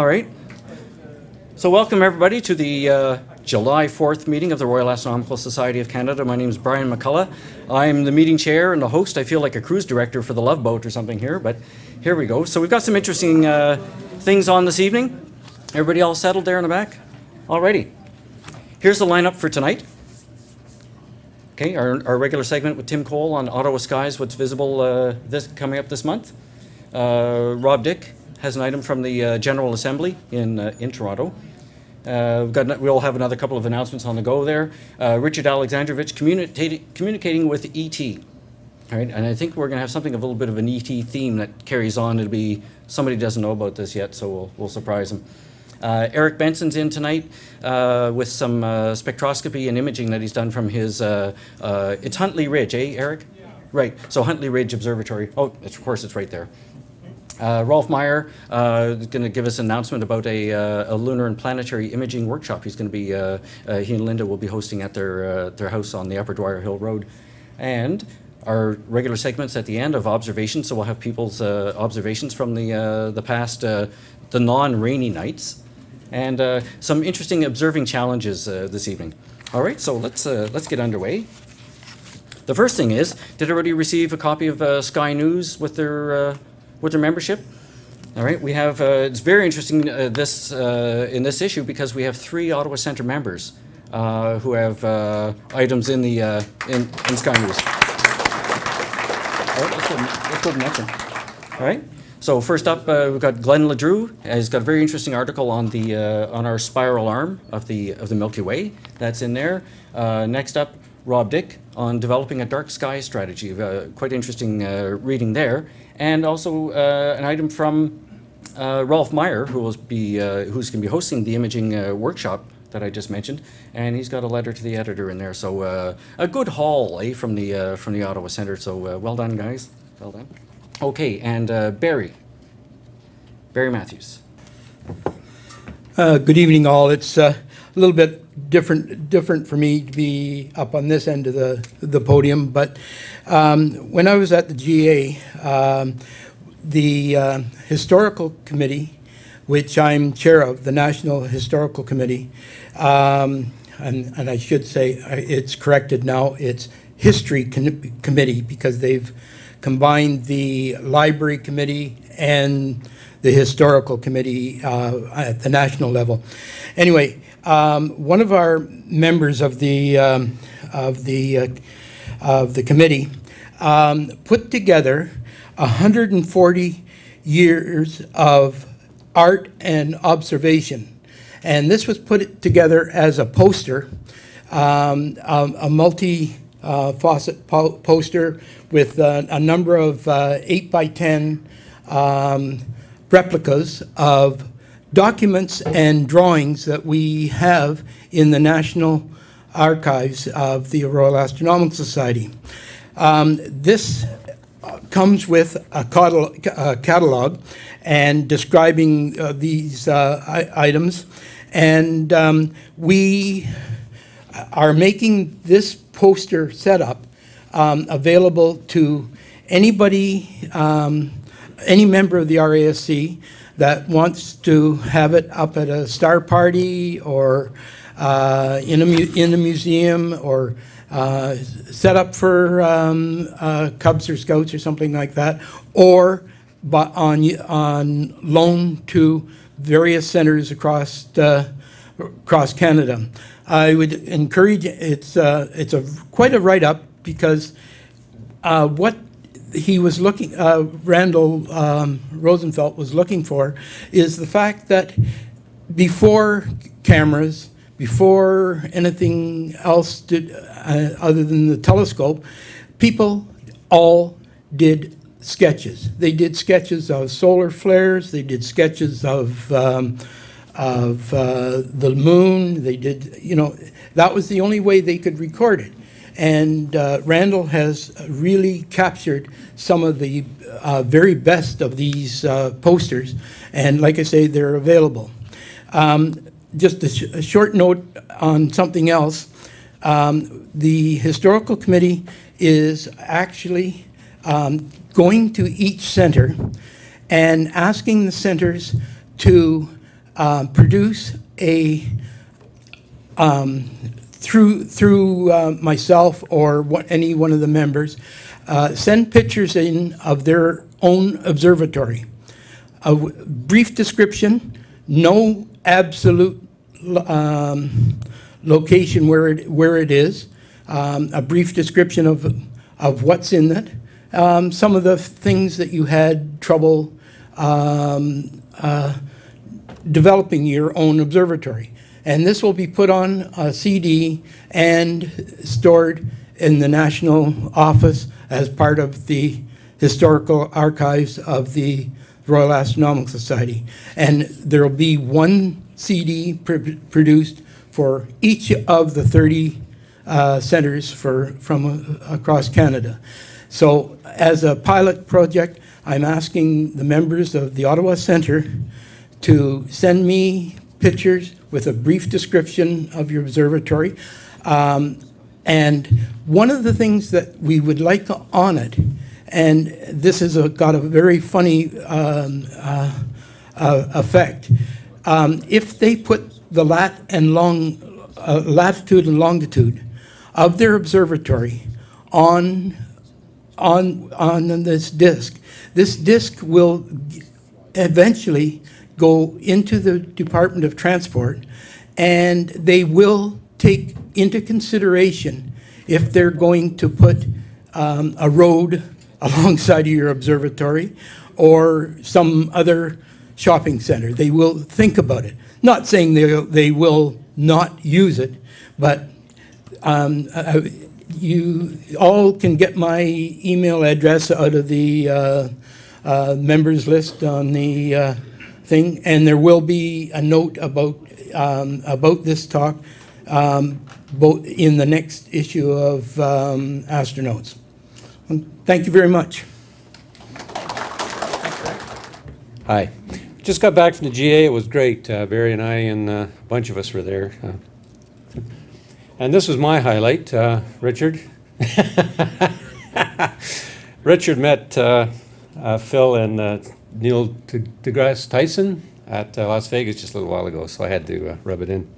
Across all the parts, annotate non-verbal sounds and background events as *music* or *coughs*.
All right. So welcome everybody to the uh, July 4th meeting of the Royal Astronomical Society of Canada. My name is Brian McCullough. I'm the meeting chair and the host. I feel like a cruise director for the Love Boat or something here, but here we go. So we've got some interesting uh, things on this evening. Everybody all settled there in the back? Alrighty. Here's the lineup for tonight. Okay, our, our regular segment with Tim Cole on Ottawa skies, what's visible uh, this coming up this month. Uh, Rob Dick has an item from the uh, General Assembly in uh, in Toronto. Uh, we've got, we'll have another couple of announcements on the go there. Uh, Richard Alexandrovich communi- communicating with ET. All right, and I think we're going to have something of a little bit of an ET theme that carries on. It'll be somebody doesn't know about this yet, so we'll, we'll surprise him. Uh, Eric Benson's in tonight uh, with some uh, spectroscopy and imaging that he's done from his. Uh, uh, it's Huntley Ridge, eh, Eric? Yeah. Right. So Huntley Ridge Observatory. Oh, of course, it's right there. Uh, Rolf Meyer uh, is going to give us an announcement about a, uh, a, lunar and planetary imaging workshop. He's going to be, uh, uh, he and Linda will be hosting at their, uh, their house on the Upper Dwyer Hill Road. And our regular segments at the end of observations, so we'll have people's observations from the, the past, the non-rainy nights, and some interesting observing challenges this evening. All right, so let's, let's get underway. The first thing is, did everybody receive a copy of Sky News with their with their membership. All right, we have, uh, it's very interesting uh, this, uh, in this issue because we have three Ottawa Centre members uh, who have uh, items in the, uh, in, in Sky News. All right, let's one. All right, so first up, we've got Glenn LeDrew. He's got a very interesting article on the, on our spiral arm of the, of the Milky Way. That's in there. next up, Rob Dick on developing a dark sky strategy. quite interesting reading there and also uh, an item from uh, Rolf Meyer, who will be uh, who's going to be hosting the imaging uh, workshop that I just mentioned, and he's got a letter to the editor in there. So uh, a good haul, eh, from the uh, from the Ottawa Centre. So well done, guys. Well done. Okay, and Barry. Barry Matthews. good evening, all. It's a little bit different different for me to be up on this end of the the podium. But um, when I was at the GA, um, the uh, historical committee, which I'm chair of, the National Historical Committee, um, and, and I should say it's corrected now. It's History Committee because they've combined the Library Committee and the Historical Committee uh, at the national level. Anyway, um, one of our members of the um, of the uh, of the committee um, put together 140 years of art and observation, and this was put together as a poster, um, a, a multi uh, faucet po poster with uh, a number of uh, 8 by 10 um, replicas of documents and drawings that we have in the National Archives of the Royal Astronomical Society. Um, this comes with a catalog and describing uh, these uh, items. And um, we are making this poster setup um, available to anybody, um, any member of the RASC that wants to have it up at a star party or uh, in, a in a museum or uh, set up for um, uh, Cubs or Scouts or something like that, or on, on loan to various centers across, uh, across Canada. I would encourage, it's, uh, it's a, quite a write-up because uh, what he was looking, uh, Randall um, Rosenfeld was looking for, is the fact that before cameras, before anything else did, uh, other than the telescope, people all did sketches. They did sketches of solar flares. They did sketches of um, of uh, the moon. They did, you know, that was the only way they could record it. And uh, Randall has really captured some of the uh, very best of these uh, posters. And like I say, they're available. Um, just a, sh a, short note on something else. Um, the Historical Committee is actually um, going to each center and asking the centers to um, produce a, um, through, through uh, myself or what, any one of the members, uh, send pictures in of their own observatory. A brief description, no absolute um, location where it, where it is, um, a brief description of, of what's in it, um, some of the things that you had trouble um, uh, developing your own observatory. And this will be put on a CD and stored in the National Office as part of the historical archives of the Royal Astronomical Society. And there will be one CD pr- produced for each of the 30 uh, centers for, from uh, across Canada. So as a pilot project, I'm asking the members of the Ottawa Centre to send me pictures with a brief description of your observatory. Um, and one of the things that we would like on it, and this has a, got a very funny um, uh, uh, effect, um, if they put the lat and long, uh, latitude and longitude of their observatory on on, on this disk. This disk will eventually go into the Department of Transport, and they will take into consideration if they're going to put um, a road *laughs* alongside of your observatory or some other shopping center. They will think about it. Not saying they, they will not use it, but um, uh, you all can get my email address out of the uh, uh, members list on the uh, thing, and there will be a note about um, about this talk, um, both in the next issue of um, Astronotes. Thank you very much. Hi. Just got back from the GA. It was great. Uh, Barry and I and uh, a bunch of us were there. Uh, and this was my highlight, uh, Richard. *laughs* Richard met uh, uh, Phil and Neil deGrasse Tyson at uh, Las Vegas just a little while ago, so I had to uh, rub it in.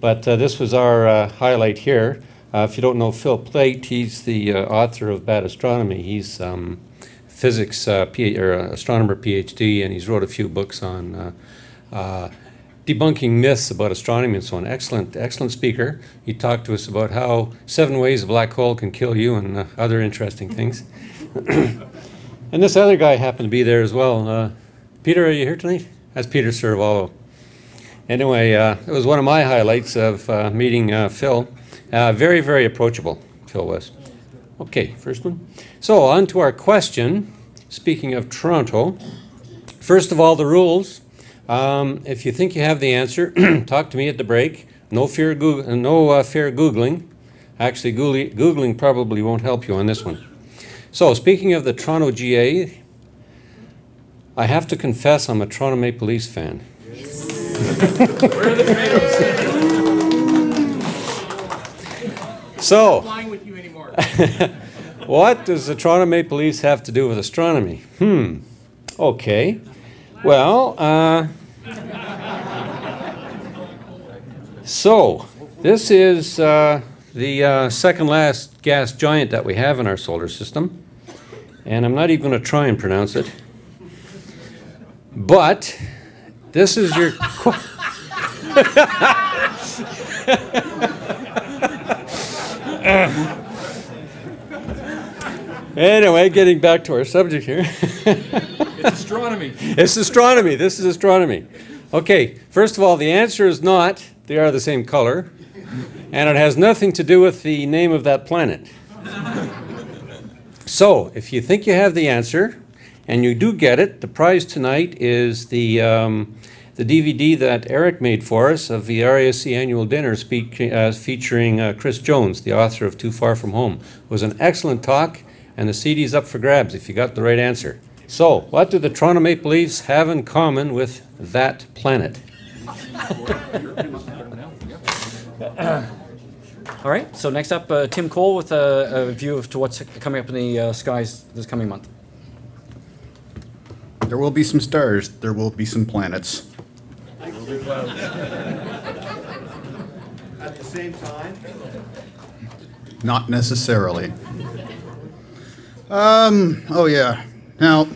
But uh, this was our uh, highlight here. Uh, if you don't know Phil Plait, he's the uh, author of Bad Astronomy. He's um, physics uh, P- or astronomer PhD, and he's wrote a few books on uh, uh, debunking myths about astronomy and so on. Excellent, excellent speaker. He talked to us about how seven ways a black hole can kill you and uh, other interesting things. *coughs* *coughs* *coughs* and this other guy happened to be there as well. Uh, Peter, are you here tonight? That's Peter Ceravolo. Anyway, uh, it was one of my highlights of uh, meeting uh, Phil. Uh, very, very approachable, Phil was. Okay, first one. So, on to our question. Speaking of Toronto, first of all, the rules. Um, if you think you have the answer, *clears throat* talk to me at the break. No fear, Goog- no uh, fear googling. Actually, googling probably won't help you on this one. So, speaking of the Toronto GA, I have to confess I'm a Toronto Maple Leafs fan. *laughs* so, *laughs* what does the Toronto Maple Leafs have to do with astronomy? Hmm. Okay. Well, uh, so this is uh, the uh, second last gas giant that we have in our solar system, and I'm not even going to try and pronounce it. But this is your. qu- *laughs* Anyway, getting back to our subject here. It's astronomy. *laughs* It's astronomy. This is astronomy. Okay, first of all, the answer is not they are the same color, and it has nothing to do with the name of that planet. *laughs* So, if you think you have the answer, and you do get it, the prize tonight is the um, the DVD that Eric made for us of the RASC annual dinner speak, uh, featuring uh, Chris Jones, the author of Too Far From Home. It was an excellent talk, and the CD's up for grabs if you got the right answer. So, what do the Toronto Maple Leafs have in common with that planet? *laughs* *clears throat* All right, so next up, uh, Tim Cole with a, a view of to what's coming up in the uh, skies this coming month. There will be some stars, there will be some planets. through clouds. At the same time? Not necessarily. Um, oh yeah. Now,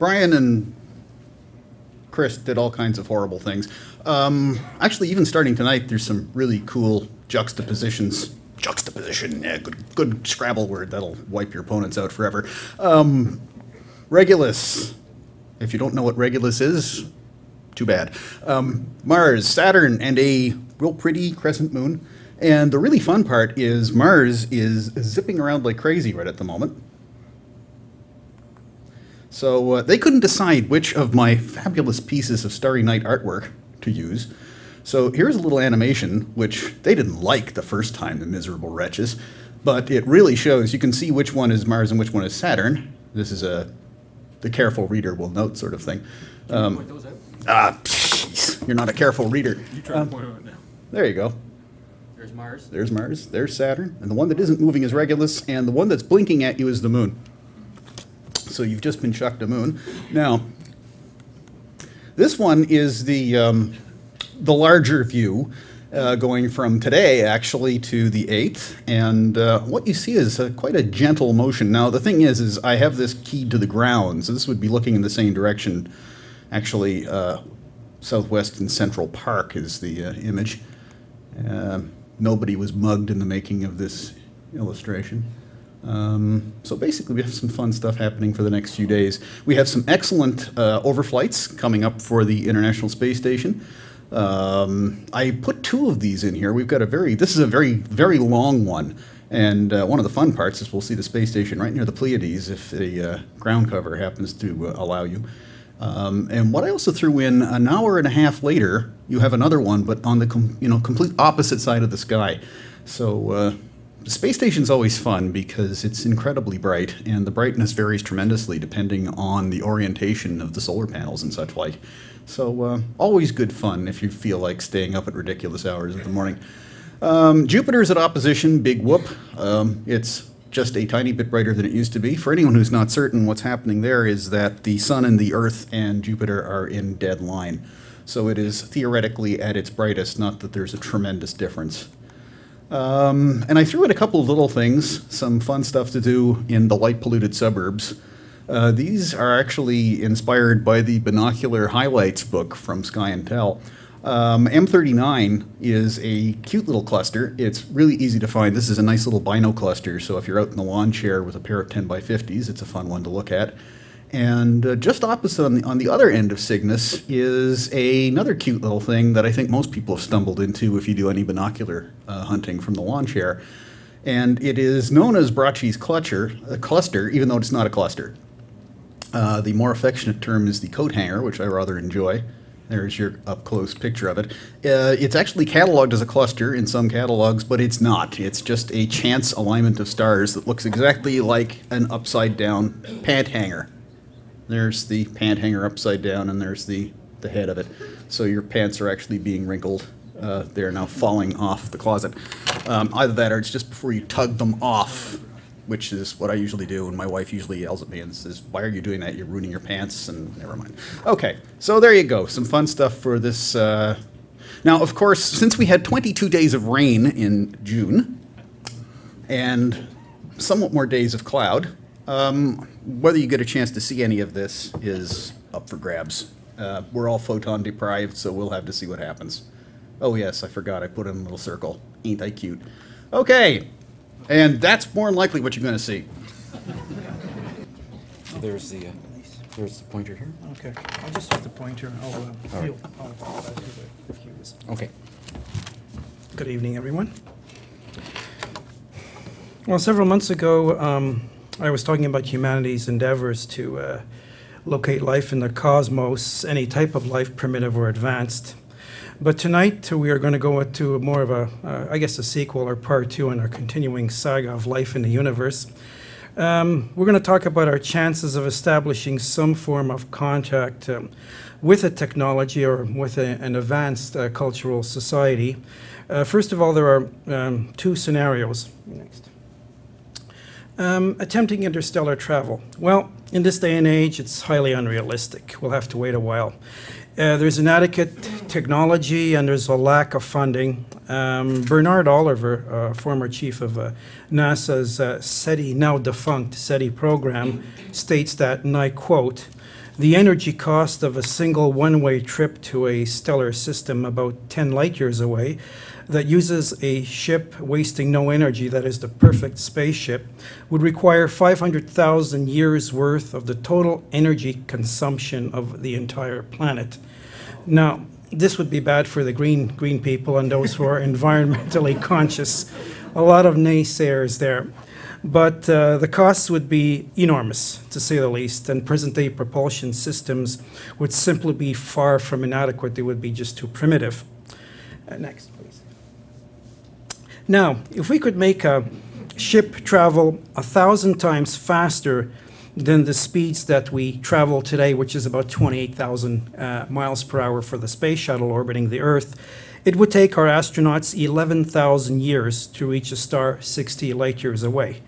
Brian and Chris did all kinds of horrible things. Um, actually, even starting tonight, there's some really cool juxtapositions. Juxtaposition, yeah, good, good Scrabble word that'll wipe your opponents out forever. Um, Regulus. If you don't know what Regulus is, too bad. Um, Mars, Saturn, and a real pretty crescent moon. And the really fun part is Mars is zipping around like crazy right at the moment. So uh, they couldn't decide which of my fabulous pieces of Starry Night artwork to use. So here's a little animation, which they didn't like the first time, the miserable wretches. But it really shows, you can see which one is Mars and which one is Saturn. This is a, the careful reader will note sort of thing. Um, Point those out. ah, jeez, you're not a careful reader. You try to point them out now. There you go. There's Mars. There's Mars, there's Saturn, and the one that isn't moving is Regulus, and the one that's blinking at you is the moon. So you've just been chucked a moon. Now, this one is the, um, the larger view, uh, going from today actually to the 8th, and uh, what you see is quite a gentle motion. Now, the thing is, is I have this keyed to the ground, so this would be looking in the same direction. Actually, uh, southwest and central park is the uh, image. Um, nobody was mugged in the making of this illustration. Um, so basically, we have some fun stuff happening for the next few days. We have some excellent uh, overflights coming up for the International Space Station. Um, I put two of these in here. We've got a very, this is a very, very long one. And uh, one of the fun parts is we'll see the space station right near the Pleiades if the uh, ground cover happens to uh, allow you. Um, and what I also threw in an hour and a half later, you have another one, but on the you know complete opposite side of the sky. So uh, the space station's always fun because it's incredibly bright, and the brightness varies tremendously depending on the orientation of the solar panels and such like. So uh, always good fun if you feel like staying up at ridiculous hours in the morning. Um, Jupiter's at opposition, big whoop. Um, it's just a tiny bit brighter than it used to be. For anyone who's not certain, what's happening there is that the Sun and the Earth and Jupiter are in dead line. So it is theoretically at its brightest, not that there's a tremendous difference. Um, and I threw in a couple of little things, some fun stuff to do in the light polluted suburbs. Uh, these are actually inspired by the Binocular Highlights book from Sky and Tel. Um, M39 is a cute little cluster. It's really easy to find. This is a nice little bino cluster, so if you're out in the lawn chair with a pair of 10 by 50s, it's a fun one to look at. And uh, just opposite on the, on the other end of Cygnus is a, another cute little thing that I think most people have stumbled into if you do any binocular uh, hunting from the lawn chair. And it is known as Brocchi's clutcher, a cluster, even though it's not a cluster. Uh, the more affectionate term is the coat hanger, which I rather enjoy. There's your up close picture of it. Uh, it's actually cataloged as a cluster in some catalogs, but it's not. It's just a chance alignment of stars that looks exactly like an upside down pant hanger. There's the pant hanger upside down, and there's the, the head of it. So your pants are actually being wrinkled. Uh, they're now falling off the closet. Um, either that or it's just before you tug them off which is what I usually do, and my wife usually yells at me and says, "Why are you doing that? You're ruining your pants." And never mind. Okay, so there you go. Some fun stuff for this. Uh... Now, of course, since we had 22 days of rain in June, and somewhat more days of cloud, um, whether you get a chance to see any of this is up for grabs. Uh, we're all photon deprived, so we'll have to see what happens. Oh yes, I forgot. I put in a little circle. Ain't I cute? Okay, and that's more than likely what you're going to see. There's the, uh, there's the pointer here. Okay, I'll just use the pointer. I'll, uh, All right. feel- I'll- I'll do the cues. Okay. Good evening, everyone. Well, several months ago, um, I was talking about humanity's endeavors to uh, locate life in the cosmos, any type of life, primitive or advanced. But tonight, we are going to go to more of a, uh, I guess, a sequel or part two in our continuing saga of life in the universe. Um, we're going to talk about our chances of establishing some form of contact um, with a technology or with a, an advanced uh, cultural society. Uh, first of all, there are um, two scenarios. Next. Um, attempting interstellar travel. Well, in this day and age, it's highly unrealistic. We'll have to wait a while. Uh, there's inadequate technology and there's a lack of funding. Um, Bernard Oliver, uh, former chief of uh, NASA's uh, SETI, now defunct SETI program, states that, and I quote, the energy cost of a single one way trip to a stellar system about 10 light years away that uses a ship wasting no energy, that is the perfect spaceship, would require 500,000 years worth of the total energy consumption of the entire planet. Now, this would be bad for the green, green people and those who are *laughs* environmentally conscious. A lot of naysayers there. But uh, the costs would be enormous, to say the least, and present day propulsion systems would simply be far from inadequate. They would be just too primitive. Uh, next. Now, if we could make a ship travel a thousand times faster than the speeds that we travel today, which is about 28,000 uh, miles per hour for the space shuttle orbiting the Earth, it would take our astronauts 11,000 years to reach a star 60 light years away.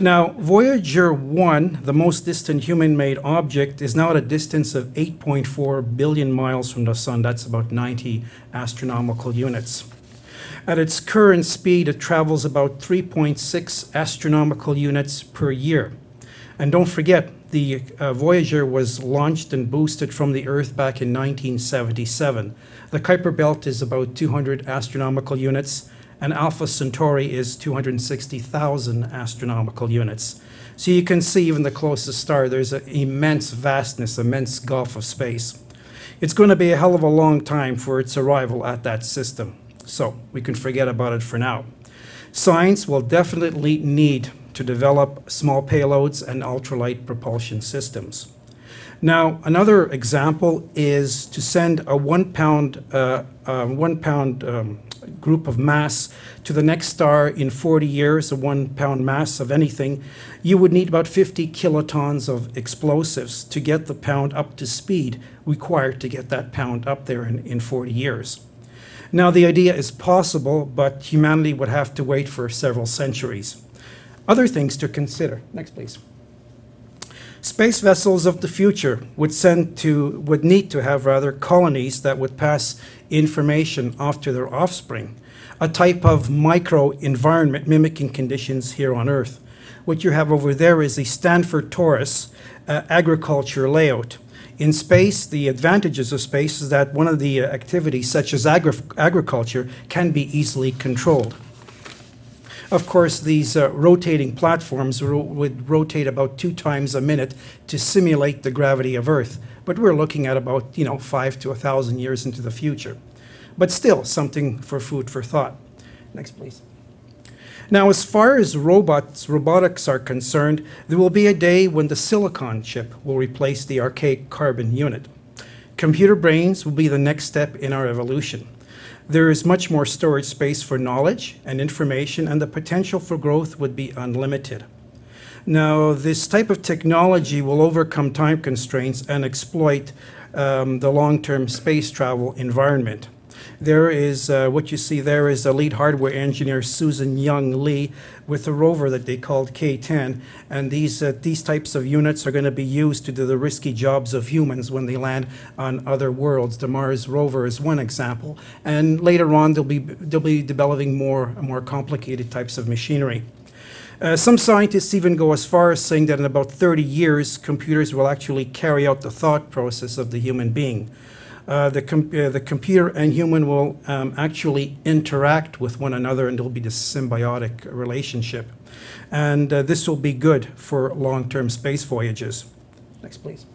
Now, Voyager 1, the most distant human made object, is now at a distance of 8.4 billion miles from the Sun. That's about 90 astronomical units. At its current speed, it travels about 3.6 astronomical units per year. And don't forget, the uh, Voyager was launched and boosted from the Earth back in 1977. The Kuiper Belt is about 200 astronomical units, and Alpha Centauri is 260,000 astronomical units. So you can see even the closest star, there's an immense vastness, immense gulf of space. It's going to be a hell of a long time for its arrival at that system. So we can forget about it for now. Science will definitely need to develop small payloads and ultralight propulsion systems. Now, another example is to send a one pound, uh, uh, one pound um, group of mass to the next star in 40 years, a one pound mass of anything, you would need about 50 kilotons of explosives to get the pound up to speed required to get that pound up there in, in 40 years. Now, the idea is possible, but humanity would have to wait for several centuries. Other things to consider. Next, please. Space vessels of the future would send to would need to have rather colonies that would pass information off to their offspring, a type of micro environment mimicking conditions here on Earth. What you have over there is a Stanford torus uh, agriculture layout. In space, the advantages of space is that one of the uh, activities, such as agri agriculture, can be easily controlled. Of course, these uh, rotating platforms ro would rotate about two times a minute to simulate the gravity of Earth, but we're looking at about, you know, five to a thousand years into the future. But still, something for food for thought. Next, please. Now, as far as robots, robotics are concerned, there will be a day when the silicon chip will replace the archaic carbon unit. Computer brains will be the next step in our evolution. There is much more storage space for knowledge and information, and the potential for growth would be unlimited. Now, this type of technology will overcome time constraints and exploit um, the long-term space travel environment. There is, uh, what you see there is a lead hardware engineer, Susan Young Lee, with a rover that they called K-10. And these, uh, these types of units are going to be used to do the risky jobs of humans when they land on other worlds. The Mars rover is one example. And later on, they'll be, they'll be developing more, more complicated types of machinery. Uh, some scientists even go as far as saying that in about 30 years, computers will actually carry out the thought process of the human being uh, the, com uh, the computer and human will um, actually interact with one another and there'll be this symbiotic relationship. And uh, this will be good for long-term space voyages. Next, please.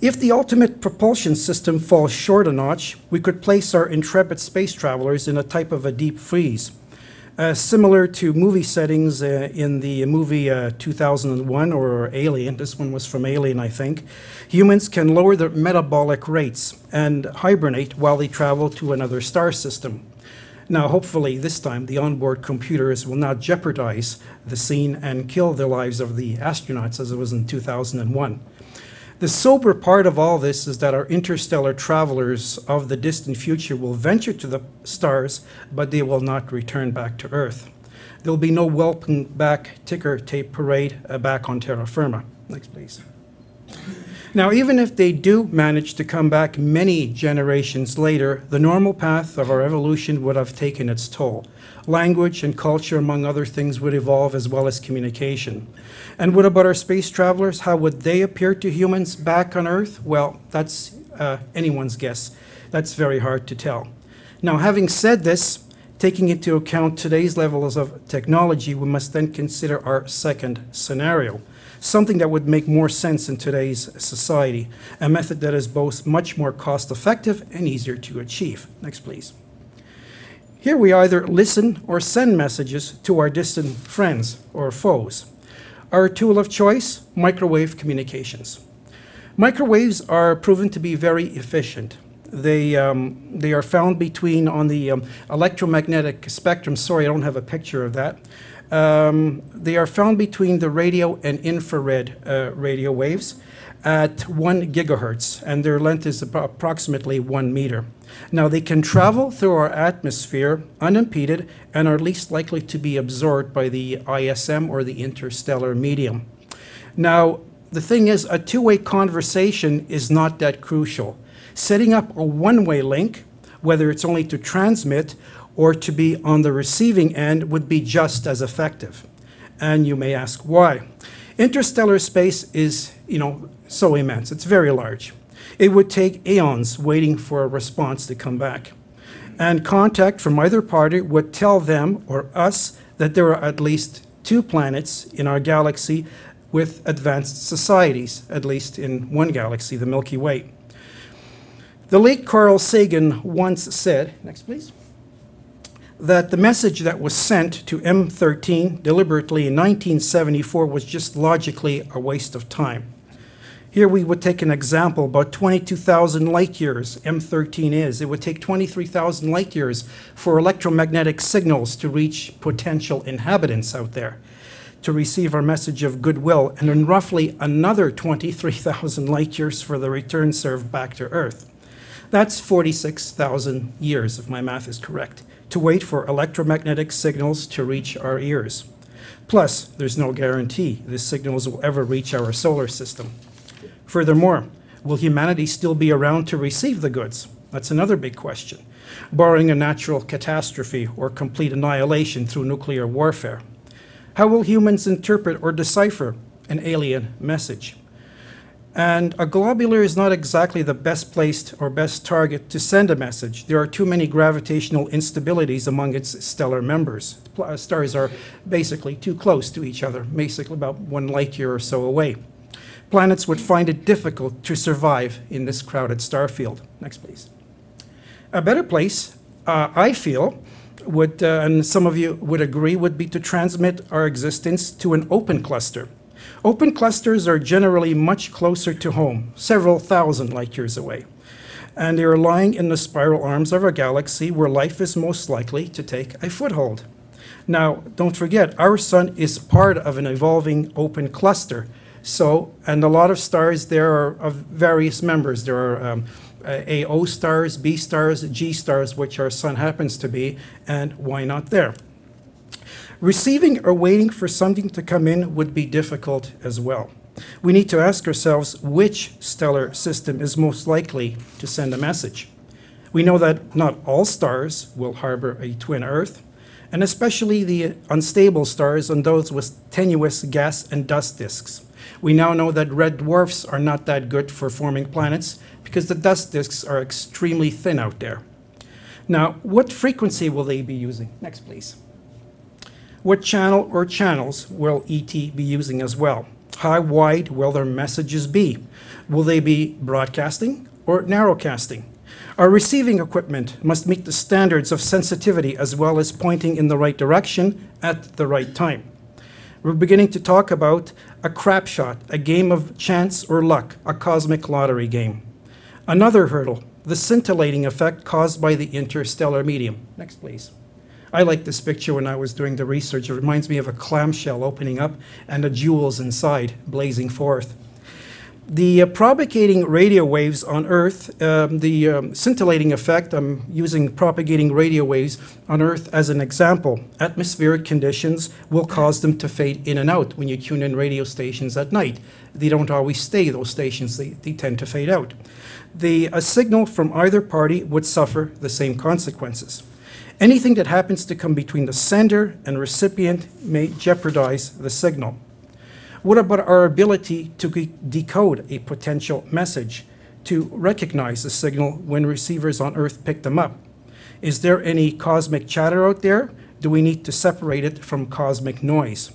If the ultimate propulsion system falls short a notch, we could place our intrepid space travelers in a type of a deep freeze. Uh, similar to movie settings uh, in the movie uh, 2001 or Alien, this one was from Alien, I think, humans can lower their metabolic rates and hibernate while they travel to another star system. Now, hopefully, this time the onboard computers will not jeopardize the scene and kill the lives of the astronauts as it was in 2001. The sober part of all this is that our interstellar travelers of the distant future will venture to the stars, but they will not return back to Earth. There'll be no welcome back ticker tape parade uh, back on terra firma. Next, please. Now, even if they do manage to come back many generations later, the normal path of our evolution would have taken its toll. Language and culture, among other things, would evolve as well as communication. And what about our space travelers? How would they appear to humans back on Earth? Well, that's uh, anyone's guess. That's very hard to tell. Now, having said this, taking into account today's levels of technology, we must then consider our second scenario something that would make more sense in today's society, a method that is both much more cost effective and easier to achieve. Next, please. Here we either listen or send messages to our distant friends or foes. Our tool of choice microwave communications. Microwaves are proven to be very efficient. They, um, they are found between on the um, electromagnetic spectrum. Sorry, I don't have a picture of that. Um, they are found between the radio and infrared uh, radio waves at 1 gigahertz, and their length is appro- approximately 1 meter. Now, they can travel through our atmosphere unimpeded and are least likely to be absorbed by the ISM or the interstellar medium. Now, the thing is, a two way conversation is not that crucial. Setting up a one way link, whether it's only to transmit or to be on the receiving end would be just as effective. And you may ask why. Interstellar space is, you know, so immense. It's very large. It would take eons waiting for a response to come back. And contact from either party would tell them or us that there are at least two planets in our galaxy with advanced societies, at least in one galaxy, the Milky Way. The late Carl Sagan once said, next please that the message that was sent to M13 deliberately in 1974 was just logically a waste of time. Here we would take an example about 22,000 light years M13 is. It would take 23,000 light years for electromagnetic signals to reach potential inhabitants out there to receive our message of goodwill, and then roughly another 23,000 light years for the return serve back to Earth. That's 46,000 years, if my math is correct to wait for electromagnetic signals to reach our ears. Plus, there's no guarantee the signals will ever reach our solar system. Furthermore, will humanity still be around to receive the goods? That's another big question, barring a natural catastrophe or complete annihilation through nuclear warfare. How will humans interpret or decipher an alien message? And a globular is not exactly the best placed or best target to send a message. There are too many gravitational instabilities among its stellar members. Pl- Stars are basically too close to each other, basically about one light year or so away. Planets would find it difficult to survive in this crowded star field. Next, please. A better place, uh, I feel, would, uh, and some of you would agree, would be to transmit our existence to an open cluster. Open clusters are generally much closer to home, several thousand light years away, and they are lying in the spiral arms of our galaxy where life is most likely to take a foothold. Now, don't forget, our sun is part of an evolving open cluster. So, and a lot of stars there are of various members. There are um, AO stars, B stars, G stars, which our sun happens to be, and why not there? Receiving or waiting for something to come in would be difficult as well. We need to ask ourselves which stellar system is most likely to send a message. We know that not all stars will harbor a twin Earth, and especially the unstable stars and those with tenuous gas and dust disks. We now know that red dwarfs are not that good for forming planets because the dust disks are extremely thin out there. Now, what frequency will they be using? Next, please. What channel or channels will ET be using as well? How wide will their messages be? Will they be broadcasting or narrowcasting? Our receiving equipment must meet the standards of sensitivity as well as pointing in the right direction at the right time. We're beginning to talk about a crap shot, a game of chance or luck, a cosmic lottery game. Another hurdle, the scintillating effect caused by the interstellar medium. Next, please. I like this picture when I was doing the research. It reminds me of a clamshell opening up and the jewels inside blazing forth. The uh, propagating radio waves on Earth, um, the um, scintillating effect, I'm using propagating radio waves on Earth as an example. Atmospheric conditions will cause them to fade in and out when you tune in radio stations at night. They don't always stay, those stations, they, they tend to fade out. The, a signal from either party would suffer the same consequences. Anything that happens to come between the sender and recipient may jeopardize the signal. What about our ability to decode a potential message, to recognize the signal when receivers on Earth pick them up? Is there any cosmic chatter out there? Do we need to separate it from cosmic noise?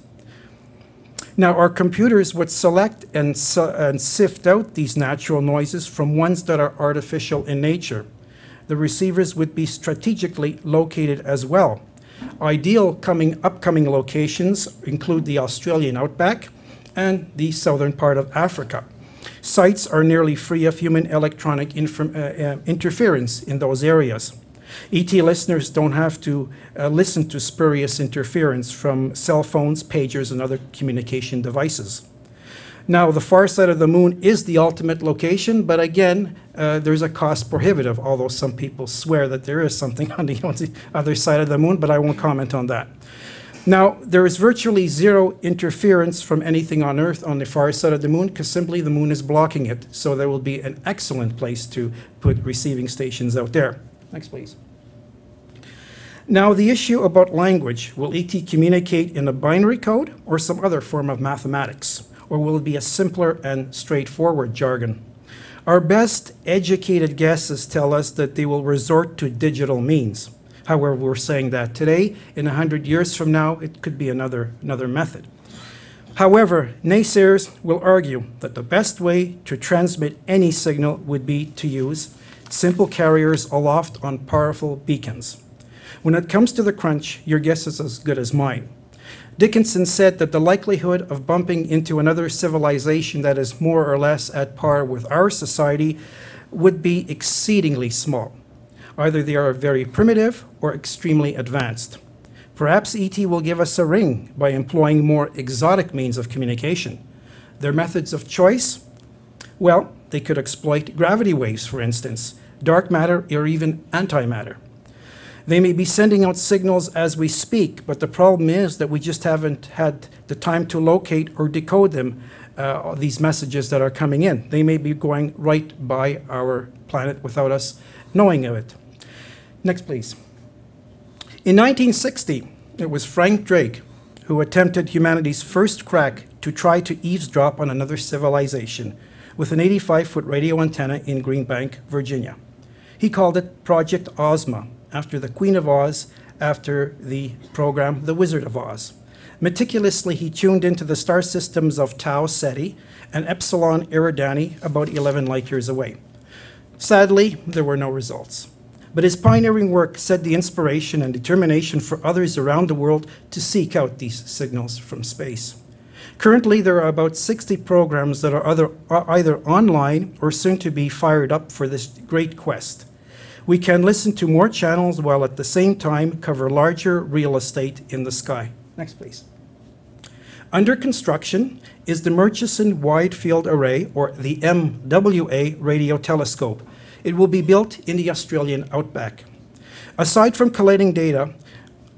Now, our computers would select and, and sift out these natural noises from ones that are artificial in nature. The receivers would be strategically located as well. Ideal coming, upcoming locations include the Australian outback and the southern part of Africa. Sites are nearly free of human electronic uh, uh, interference in those areas. ET listeners don't have to uh, listen to spurious interference from cell phones, pagers, and other communication devices. Now, the far side of the moon is the ultimate location, but again, uh, there's a cost prohibitive, although some people swear that there is something *laughs* on the other side of the moon, but I won't comment on that. Now, there is virtually zero interference from anything on Earth on the far side of the moon because simply the moon is blocking it. So there will be an excellent place to put receiving stations out there. Next, please. Now, the issue about language will ET communicate in a binary code or some other form of mathematics? Or will it be a simpler and straightforward jargon? Our best educated guesses tell us that they will resort to digital means. However, we're saying that today. In 100 years from now, it could be another, another method. However, naysayers will argue that the best way to transmit any signal would be to use simple carriers aloft on powerful beacons. When it comes to the crunch, your guess is as good as mine. Dickinson said that the likelihood of bumping into another civilization that is more or less at par with our society would be exceedingly small. Either they are very primitive or extremely advanced. Perhaps ET will give us a ring by employing more exotic means of communication. Their methods of choice? Well, they could exploit gravity waves, for instance, dark matter, or even antimatter. They may be sending out signals as we speak, but the problem is that we just haven't had the time to locate or decode them, uh, these messages that are coming in. They may be going right by our planet without us knowing of it. Next, please. In 1960, it was Frank Drake who attempted humanity's first crack to try to eavesdrop on another civilization with an 85 foot radio antenna in Greenbank, Virginia. He called it Project Ozma, after the Queen of Oz, after the program The Wizard of Oz. Meticulously, he tuned into the star systems of Tau Ceti and Epsilon Eridani, about 11 light years away. Sadly, there were no results. But his pioneering work set the inspiration and determination for others around the world to seek out these signals from space. Currently, there are about 60 programs that are either, are either online or soon to be fired up for this great quest. We can listen to more channels while at the same time cover larger real estate in the sky. Next, please. Under construction is the Murchison Wide Field Array, or the MWA radio telescope. It will be built in the Australian outback. Aside from collating data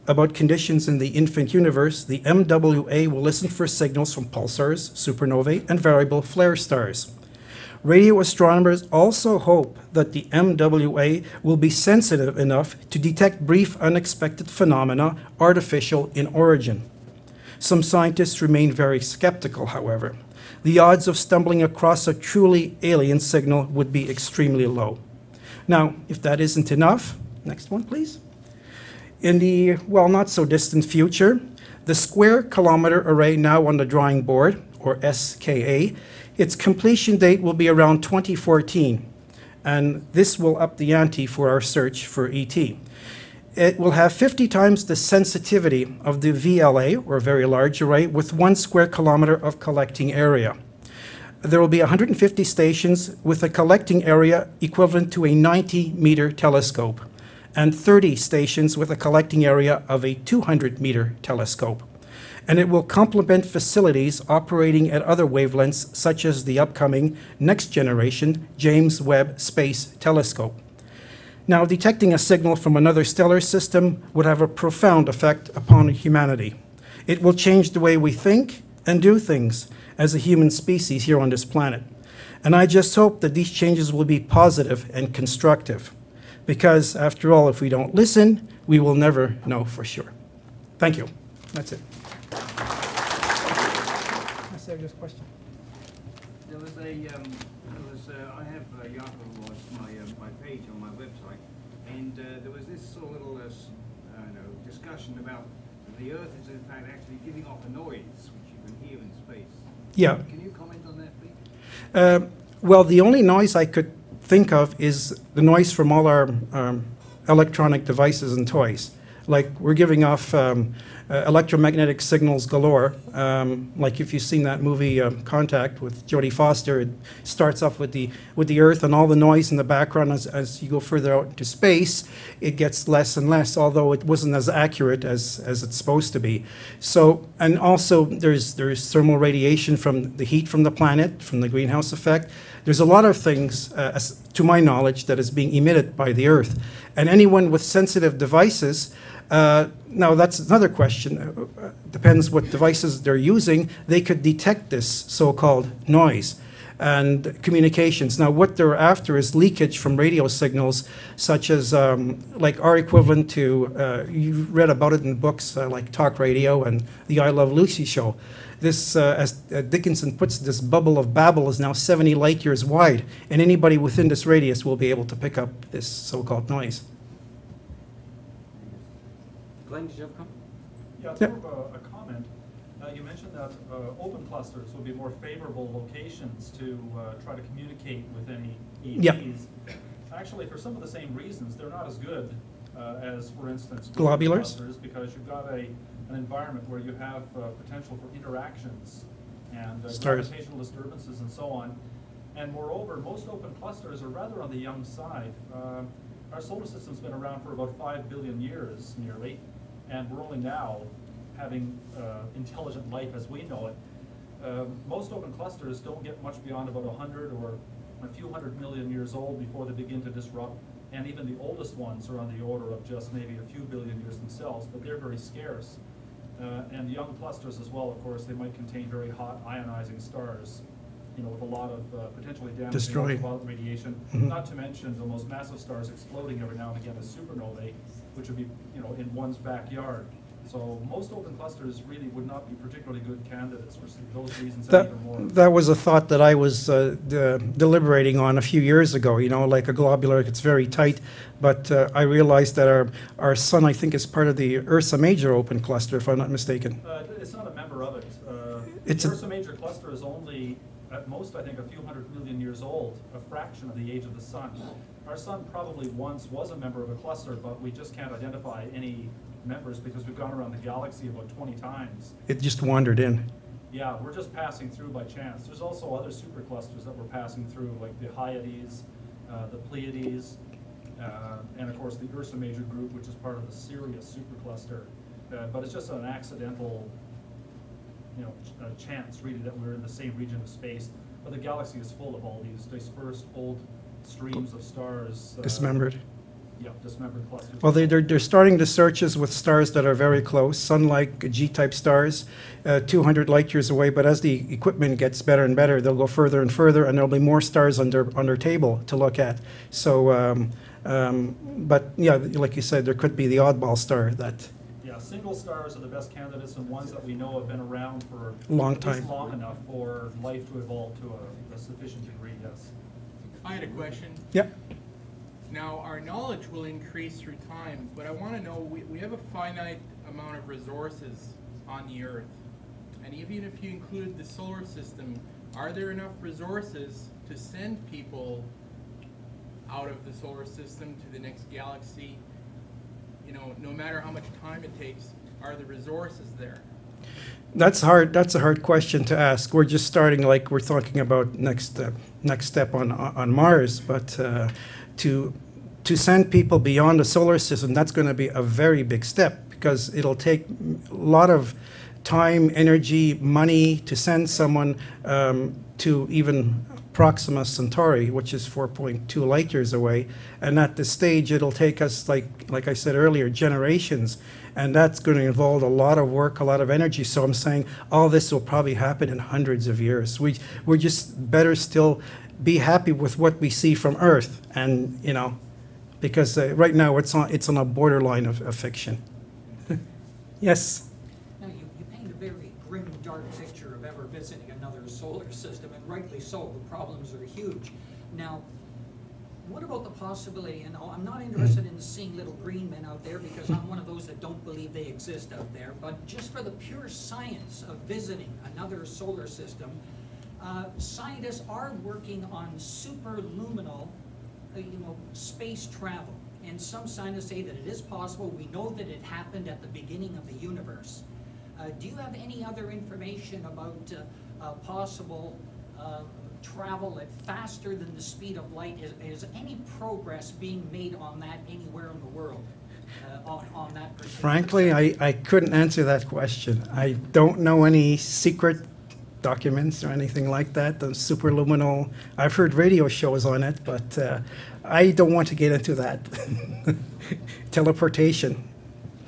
about conditions in the infant universe, the MWA will listen for signals from pulsars, supernovae, and variable flare stars. Radio astronomers also hope that the MWA will be sensitive enough to detect brief unexpected phenomena artificial in origin. Some scientists remain very skeptical, however. The odds of stumbling across a truly alien signal would be extremely low. Now, if that isn't enough, next one, please. In the, well, not so distant future, the Square Kilometer Array now on the drawing board, or SKA, its completion date will be around 2014, and this will up the ante for our search for ET. It will have 50 times the sensitivity of the VLA, or Very Large Array, with one square kilometer of collecting area. There will be 150 stations with a collecting area equivalent to a 90 meter telescope, and 30 stations with a collecting area of a 200 meter telescope. And it will complement facilities operating at other wavelengths, such as the upcoming next generation James Webb Space Telescope. Now, detecting a signal from another stellar system would have a profound effect upon humanity. It will change the way we think and do things as a human species here on this planet. And I just hope that these changes will be positive and constructive. Because, after all, if we don't listen, we will never know for sure. Thank you. That's it. This question. There was a, um, there was, uh, I have uh, Yahoo was my, uh, my page on my website, and uh, there was this sort of little, uh, s- I don't know, discussion about the Earth is in fact actually giving off a noise which you can hear in space. Yeah. Can you comment on that, please? Uh, Well, the only noise I could think of is the noise from all our um, electronic devices and toys. Like, we're giving off um, uh, electromagnetic signals galore. Um, Like, if you've seen that movie um, Contact with Jodie Foster, it starts off with the, with the Earth and all the noise in the background. As, as you go further out into space, it gets less and less, although it wasn't as accurate as, as it's supposed to be. So, and also, there's, there's thermal radiation from the heat from the planet, from the greenhouse effect. There's a lot of things, uh, as, to my knowledge, that is being emitted by the Earth. And anyone with sensitive devices, uh, now that's another question, uh, uh, depends what devices they're using, they could detect this so-called noise and communications. Now, what they're after is leakage from radio signals, such as um, like our equivalent to, uh, you read about it in books uh, like Talk Radio and the I Love Lucy show. This, uh, as uh, Dickinson puts, this bubble of Babel is now 70 light years wide, and anybody within this radius will be able to pick up this so-called noise. Glenn, did you have a comment? Yeah, Yeah. sort of a, a comment. Uh, you mentioned that, uh, open clusters would be more favorable locations to, uh, try to communicate with any Yeah. EVs. Actually, for some of the same reasons, they're not as good, uh, as, for instance, Globulars? clusters, because you've got a, an environment where you have, uh, potential for interactions and uh, gravitational disturbances and so on. And moreover, most open clusters are rather on the young side. Um, Our solar system's been around for about five billion years nearly, and we're only now having uh, intelligent life as we know it. Um, Most open clusters don't get much beyond about hundred or a few hundred million years old before they begin to disrupt. And even the oldest ones are on the order of just maybe a few billion years themselves, but they're very scarce. Uh, And young clusters as well, of course, they might contain very hot ionizing stars, you know, with a lot of uh, potentially damaging radiation. Mhm. Not to mention the most massive stars exploding every now and again as supernovae, which would be, you know, in one's backyard. So most open clusters really would not be particularly good candidates for those reasons and That, even more. that was a thought that I was uh, de- deliberating on a few years ago, you know, like a globular, it's very tight, but uh, I realized that our, our sun, I think, is part of the Ursa Major open cluster, if I'm not mistaken. Uh, It's not a member of it. Uh, It's The Ursa Major cluster is only, at most, I think, a few hundred million years old, a fraction of the age of the sun. Our sun probably once was a member of a cluster, but we just can't identify any members because we've gone around the galaxy about twenty times. It just wandered in. Yeah, we're just passing through by chance. There's also other superclusters that we're passing through, like the Hyades, uh, the Pleiades, uh, and of course the Ursa Major group, which is part of the Sirius supercluster. Uh, But it's just an accidental, you know, ch- uh, chance really that we're in the same region of space. But the galaxy is full of all these dispersed old streams of stars. uh, Dismembered. Yeah, dismembered clusters. Well, they, they're, they're starting the searches with stars that are very close, sun-like G-type stars, uh, 200 light years away. But as the equipment gets better and better, they'll go further and further, and there'll be more stars on their, on their table to look at. So, um, um, but yeah, like you said, there could be the oddball star that, Yeah, single stars are the best candidates and ones that we know have been around for. Long at least time. long enough for life to evolve to a- a sufficient degree, yes. I had a question. yeah. Now, our knowledge will increase through time, but I want to know, we, we have a finite amount of resources on the Earth. And even if you include the solar system, are there enough resources to send people out of the solar system to the next galaxy? You know, no matter how much time it takes, are the resources there? That's hard. That's a hard question to ask. We're just starting, like we're talking about next uh, next step on on Mars, but uh, to to send people beyond the solar system, that's going to be a very big step because it'll take a lot of time, energy, money to send someone um, to even Proxima Centauri, which is 4.2 light years away. And at this stage, it'll take us, like, like I said earlier, generations. And that's going to involve a lot of work, a lot of energy. So I'm saying all this will probably happen in hundreds of years. We, we're just better still be happy with what we see from Earth. And, you know, because uh, right now it's on, it's on a borderline of, of fiction. *laughs* yes? Now, you, you paint a very grim, dark picture of ever visiting another solar system, and rightly so, the problems are huge. Now, what about the possibility, and I'm not interested in seeing little green men out there because I'm one of those that don't believe they exist out there, but just for the pure science of visiting another solar system, uh, scientists are working on superluminal, uh, you know, space travel. And some scientists say that it is possible. We know that it happened at the beginning of the universe. Uh, do you have any other information about uh, possible uh, travel at faster than the speed of light? Is, is any progress being made on that anywhere in the world? Uh, on, on that Frankly, I, I couldn't answer that question. I don't know any secret documents or anything like that, the superluminal. I've heard radio shows on it, but uh, I don't want to get into that. *laughs* Teleportation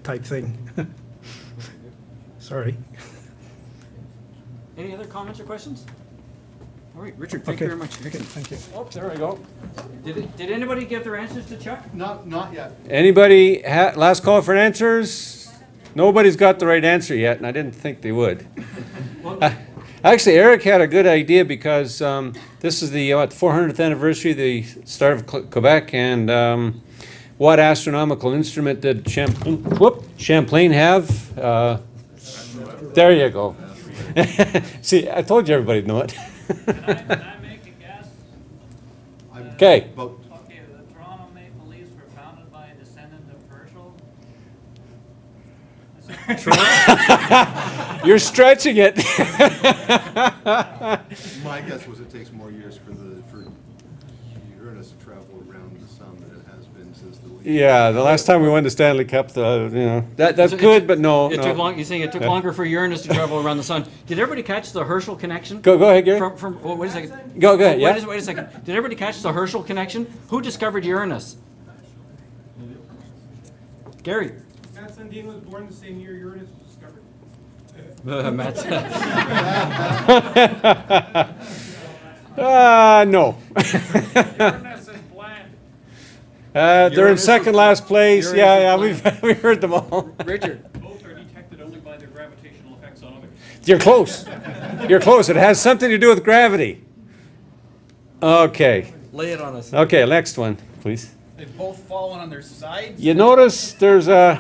type thing. *laughs* Sorry. Any other comments or questions? All right, Richard, thank you very much. Okay, thank you. Oops, there we go. Did, it- did anybody give their answers to Chuck? Not, not yet. Anybody, ha- last call for answers? Nobody's got the right answer yet, and I didn't think they would. Uh, *laughs* Actually, Eric had a good idea because um, this is the, what, 400th anniversary of the start of Cl- Quebec, and um, what astronomical instrument did Champlain, whoop, Champlain have? Uh, There you go. *laughs* See, I told you everybody'd know it. *laughs* Can I, can I make a guess? I'm Okay. About, Okay, the Toronto Maple Leafs were founded by a descendant of Herschel. *laughs* You're stretching it. my guess was it takes more years for the, for Uranus to travel around the sun than it has been since the. leap. Yeah, the last time we went to Stanley Cup, the, you know, that, that's So it good, took- but no, It no. took long, you're saying it took Yeah. longer for Uranus to travel around the sun. Did everybody catch the Herschel connection? Go, go ahead, Gary. From, from, oh, wait a second. Go, go ahead, Wait yeah. a- Wait a second. Did everybody catch the Herschel connection? Who discovered Uranus? Gary. Mats Sundin was born the same year Uranus was discovered. Uh, *laughs* Matt. Uh, *laughs* no. *laughs* Uranus is bland. Uh, they're in second is- last place. Uranus Yeah, is yeah, we've, *laughs* we've heard them all. Richard. *laughs* Both are detected only by their gravitational effects on others. You're close. You're close. It has something to do with gravity. Okay, Lay it on us. okay, next one, please. They've both fallen on their sides. You notice there's a,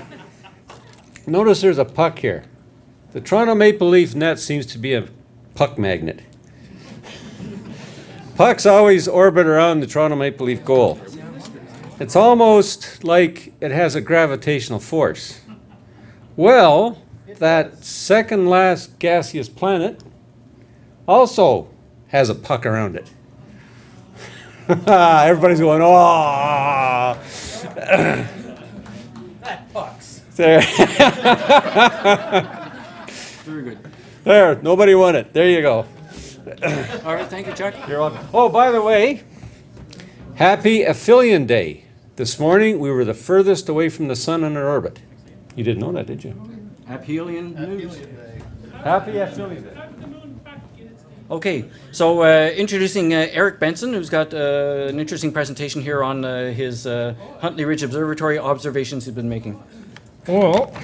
notice there's a puck here. The Toronto Maple Leaf net seems to be a puck magnet. *laughs* Pucks always orbit around the Toronto Maple Leaf goal. It's almost like it has a gravitational force. Well, that second last gaseous planet also has a puck around it. *laughs* Everybody's going, oh. That pucks. There. Very good. There, nobody won it. There you go. All right, thank you, Chuck. You're welcome. Oh, by the way, happy Aphelion Day. This morning, we were the furthest away from the sun in our orbit. You didn't know that, did you? Aphelion News. Happy Aphelion Day. Okay, so uh, introducing uh, Eric Benson, who's got uh, an interesting presentation here on uh, his uh, Huntley Ridge Observatory observations he's been making. Well,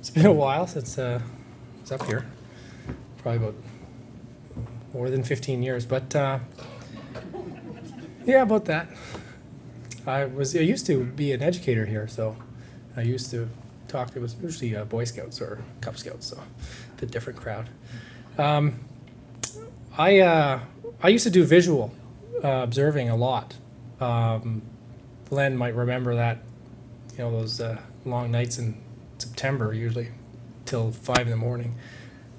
it's been a while since uh, it's up here. Probably about more than 15 years, but uh, yeah, about that. I was I used to be an educator here, so I used to talk. It was usually uh, Boy Scouts or Cub Scouts, so a different crowd. Um, I uh, I used to do visual uh, observing a lot. Um, might remember that you know those uh, long nights in September usually till five in the morning.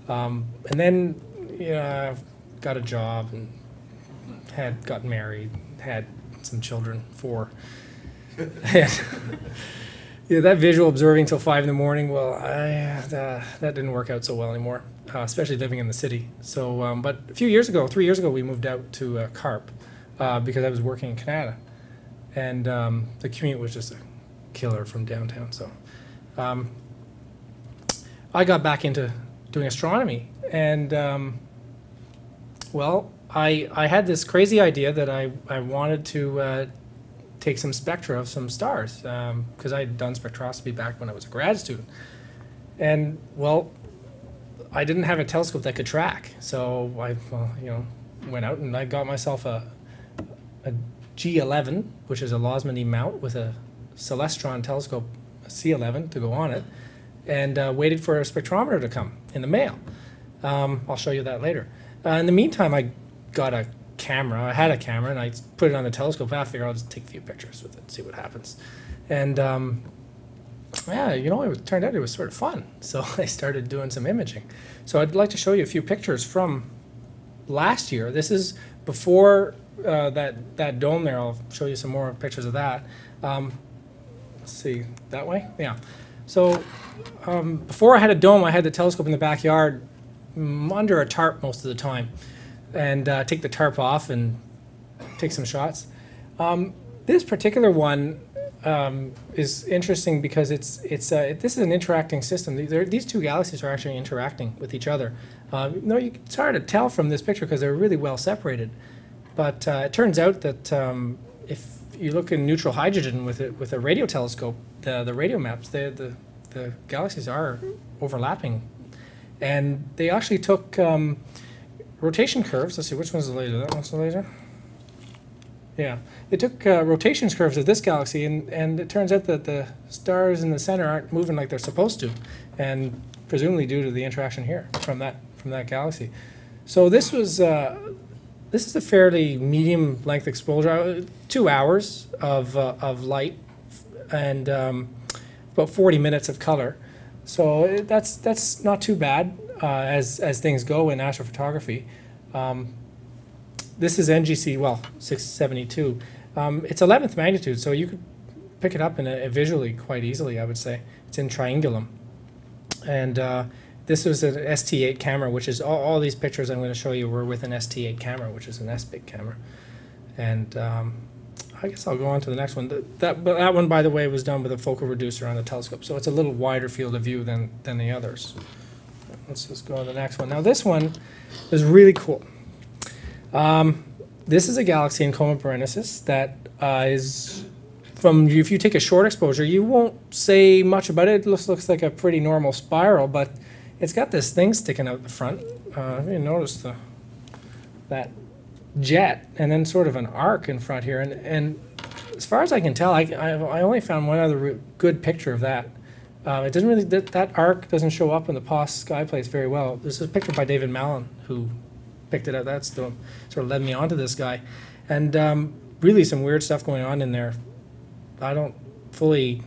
Um, and then yeah, got a job and had gotten married, had some children, four, yeah, that visual observing till five in the morning. Well, I, uh, that didn't work out so well anymore, uh, especially living in the city. So, um, but a few years ago, three years ago, we moved out to uh, Carp uh, because I was working in Kanata, and um, the commute was just a killer from downtown. So, um, I got back into doing astronomy, and um, well, I I had this crazy idea that I I wanted to uh, take some spectra of some stars because I had done spectroscopy back when I was a grad student, and well, I didn't have a telescope that could track, so I well, you know went out and I got myself a a G11, which is a Losmandy mount with a Celestron telescope, a C11 to go on it, and uh, waited for a spectrometer to come in the mail. Um, I'll show you that later. Uh, in the meantime, I got a camera. I had a camera, and I put it on the telescope. I figured I'll just take a few pictures with it, see what happens. And um, yeah, you know, it turned out it was sort of fun. *laughs* So I started doing some imaging. So I'd like to show you a few pictures from last year. This is before uh, that that dome there. I'll show you some more pictures of that. Um, let's see that way. Yeah. So um, before I had a dome, I had the telescope in the backyard mm, under a tarp most of the time, and uh, take the tarp off and take some shots. Um, this particular one um, is interesting because it's it's uh, this is an interacting system. These, these two galaxies are actually interacting with each other. Um, no, you, it's hard to tell from this picture because they're really well separated. But uh, it turns out that um, if you look in neutral hydrogen with it with a radio telescope, the the radio maps, the the the galaxies are overlapping, and they actually took um, rotation curves. Let's see, which one's the laser? That one's the laser. Yeah, they took uh, rotations curves of this galaxy, and, and it turns out that the stars in the center aren't moving like they're supposed to, and presumably due to the interaction here from that from that galaxy. So this was uh, this is a fairly medium length exposure, uh, two hours of uh, of light, and um, about 40 minutes of color. So uh, that's that's not too bad uh, as as things go in astrophotography. Um, this is NGC, well, 672. Um, it's 11th magnitude, so you could pick it up in a, a visually quite easily, I would say. It's in triangulum. And uh, this was an ST8 camera, which is all, all these pictures I'm going to show you were with an ST8 camera, which is an SBIG camera. And um, I guess I'll go on to the next one. That, that, but that one, by the way, was done with a focal reducer on the telescope, so it's a little wider field of view than, than the others. Let's just go to the next one. Now this one is really cool. Um, this is a galaxy in Coma Berenices that uh, is from, if you take a short exposure, you won't say much about it. It looks, looks like a pretty normal spiral, but it's got this thing sticking out the front. Uh, you notice the, that jet and then sort of an arc in front here. And, and as far as I can tell, I, I, I only found one other good picture of that. Uh, it doesn't really, that, that arc doesn't show up in the POSS sky plates very well. This is a picture by David Malin, who picked it up. That's the sort of led me onto this guy. And um, really some weird stuff going on in there. I don't fully,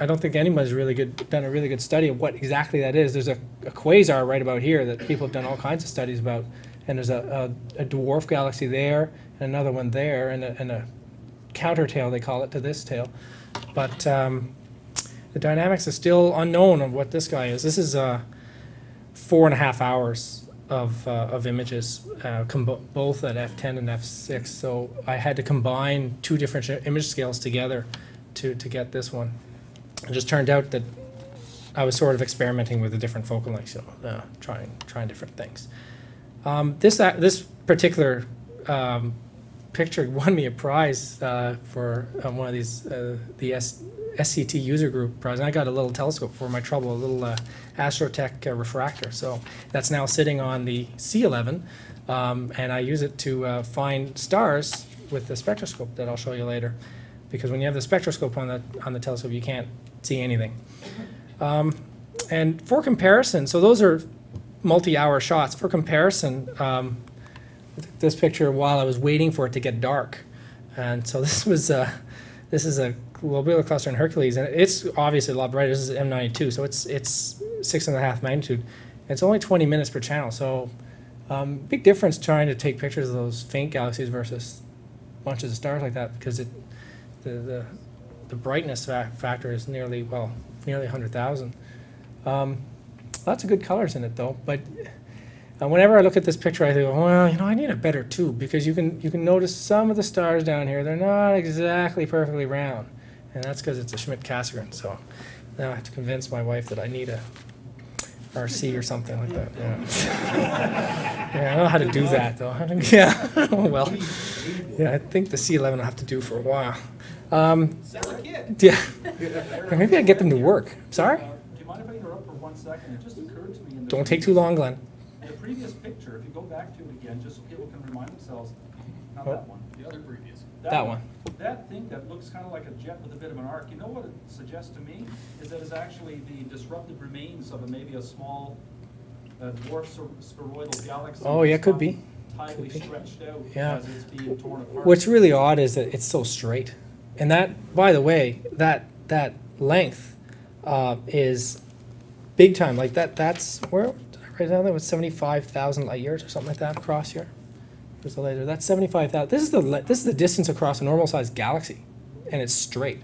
I don't think anybody's really good, done a really good study of what exactly that is. There's a, a quasar right about here that people have done all kinds of studies about. And there's a, a, a dwarf galaxy there, and another one there, and a, and a counter tail, they call it, to this tail. But um, the dynamics is still unknown of what this guy is. This is uh, four and a half hours of, uh, of images, uh, both at f10 and f6. So I had to combine two different image scales together to, to get this one. It just turned out that I was sort of experimenting with a different focal length, so uh, trying trying different things. Um, this uh, this particular um, picture *laughs* won me a prize uh, for uh, one of these uh, the S- SCT user group prize, and I got a little telescope for my trouble, a little uh, Astrotech uh, refractor. So that's now sitting on the C11, um, and I use it to uh, find stars with the spectroscope that I'll show you later. Because when you have the spectroscope on the on the telescope, you can't see anything. Um, and for comparison, so those are multi-hour shots. For comparison, um, this picture while I was waiting for it to get dark, and so *laughs* this was uh, this is a globular cluster in Hercules, and it's obviously a lot brighter. This is M92, so it's it's six and a half magnitude. It's only 20 minutes per channel, so um, big difference trying to take pictures of those faint galaxies versus bunches of stars like that because it the the, the brightness factor is nearly, well, nearly 100,000. Um, Lots of good colors in it, though, but uh, whenever I look at this picture, I think, well, you know, I need a better tube, because you can, you can notice some of the stars down here, they're not exactly perfectly round, and that's because it's a Schmidt-Cassegrain, so now I have to convince my wife that I need a RC or something like that, yeah. *laughs* Yeah, I don't know how to do that, though. *laughs* Yeah, *laughs* well, yeah, I think the C11 I'll have to do for a while. Um, Yeah, maybe I get them to work. Sorry? Uh, Do you mind if I interrupt for one second? It just occurred to me in the. Don't take too long, Glenn. The previous picture, if you go back to it again, just so people can remind themselves, not Oh. that one. The other previous. That one. That thing that looks kind of like a jet with a bit of an arc, you know what it suggests to me? Is that it's actually the disrupted remains of a, maybe a small uh, dwarf spher- spheroidal galaxy. Oh, yeah, could be. Tightly Could be. stretched out Yeah. as it's being torn apart. What's really odd is that it's so straight. And that, by the way, that, that length uh, is big time. Like that, that's, where, did I write down that was 75,000 light years or something like that across here? Where's the laser? That's 75,000. This is the, this is the distance across a normal sized galaxy. And it's straight.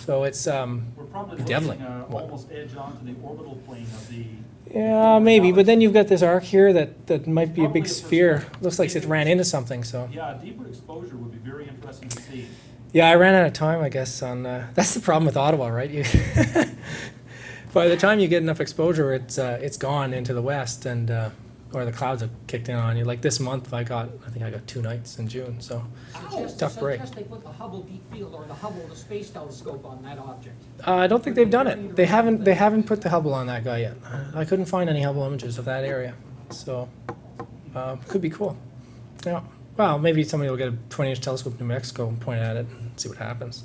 So it's, um, We're probably looking, uh, What? almost edge onto the orbital plane of the. Yeah, maybe, but then you've got this arc here that, that might be a Probably big a sphere. Looks like it ran into something, so. Yeah, deeper exposure would be very interesting to see. Yeah, I ran out of time, I guess, on, uh, *laughs* that's the problem with Ottawa, right? You, *laughs* by the time you get enough exposure, it's, uh, it's gone into the west and, uh, or the clouds have kicked in on you. Like this month, I got, I think I got two nights in June, so. Suggest- Tough break. Suggest they put the Hubble Deep Field or the Hubble, the Space Telescope on that object. Uh, I don't think they've done it. They haven't, they haven't put the Hubble on that guy yet. I couldn't find any Hubble images of that area, so, uh, could be cool. Yeah, well, maybe somebody will get a twenty-inch telescope in New Mexico and point at it and see what happens.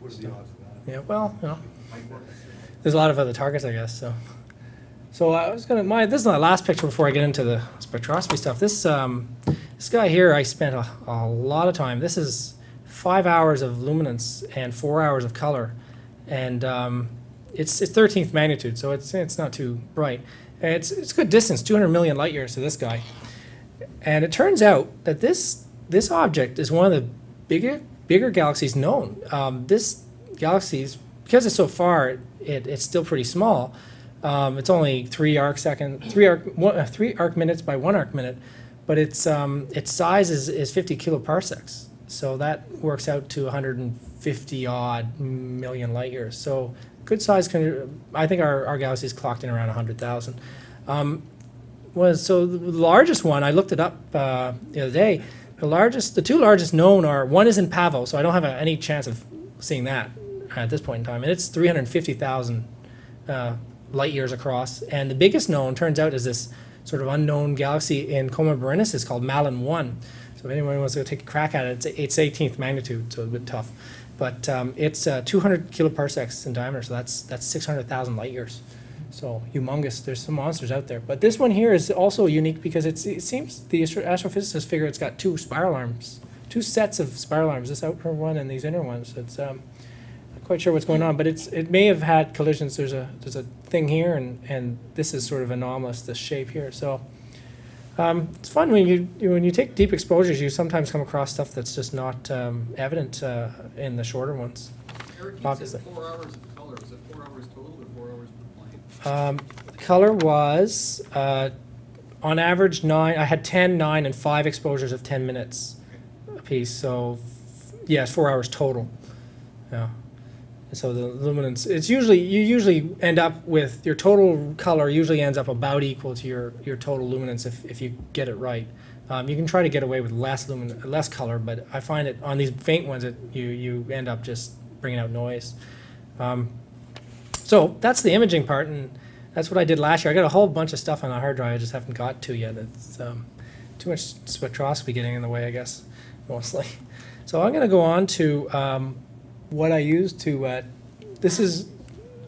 What are the odds of that? Yeah, well, you know, there's a lot of other targets, I guess, so. So I was gonna, my, this is my last picture before I get into the spectroscopy stuff. This, um, this guy here, I spent a, a lot of time. This is five hours of luminance and four hours of color. And, um, it's, it's thirteenth magnitude, so it's, it's not too bright. It's, it's good distance, two hundred million light years to this guy. And it turns out that this, this object is one of the bigger, bigger galaxies known. Um, this galaxy is, because it's so far, it, it's still pretty small. Um, it's only three arc second, three arc, one, uh, three arc minutes by one arc minute, but its, um, its size is, is 50 kiloparsecs. So that works out to 150 odd million light years. So good size, con- I think our, our galaxy is clocked in around 100,000. Um, was so the largest one I looked it up uh, the other day. The largest, the two largest known are one is in Pavo, so I don't have a, any chance of seeing that at this point in time, and it's 350,000 uh, light years across. And the biggest known turns out is this sort of unknown galaxy in Coma Berenices called Malin One. So if anyone wants to take a crack at it, it's, it's 18th magnitude, so a bit tough. But um, it's uh, 200 kiloparsecs in diameter, so that's that's 600,000 light years. So humongous. There's some monsters out there. But this one here is also unique because it's, it seems the astro- astrophysicists figure it's got two spiral arms, two sets of spiral arms, this outer one and these inner ones. It's um, quite sure what's going on, but it's it may have had collisions. There's a there's a thing here, and and this is sort of anomalous. This shape here. So. Um, it's fun when you you- when you take deep exposures. You sometimes come across stuff that's just not um, evident uh, in the shorter ones. Eric, you Obviously. four hours of color. Was it four hours total or four hours per plane? Um, color was, uh, on average, nine. I had 10, 9, and 5 exposures of 10 minutes apiece. So, yeah, it's four hours total. Yeah. So the luminance, it's usually, you usually end up with, your total color usually ends up about equal to your, your total luminance if, if you get it right. Um, you can try to get away with less lumin, less color, but I find it, on these faint ones, that you, you end up just bringing out noise. Um, so that's the imaging part, and that's what I did last year. I got a whole bunch of stuff on the hard drive I just haven't got to yet. It's um, too much spectroscopy getting in the way, I guess, mostly. So I'm going to go on to um, what I used to. Uh, this is,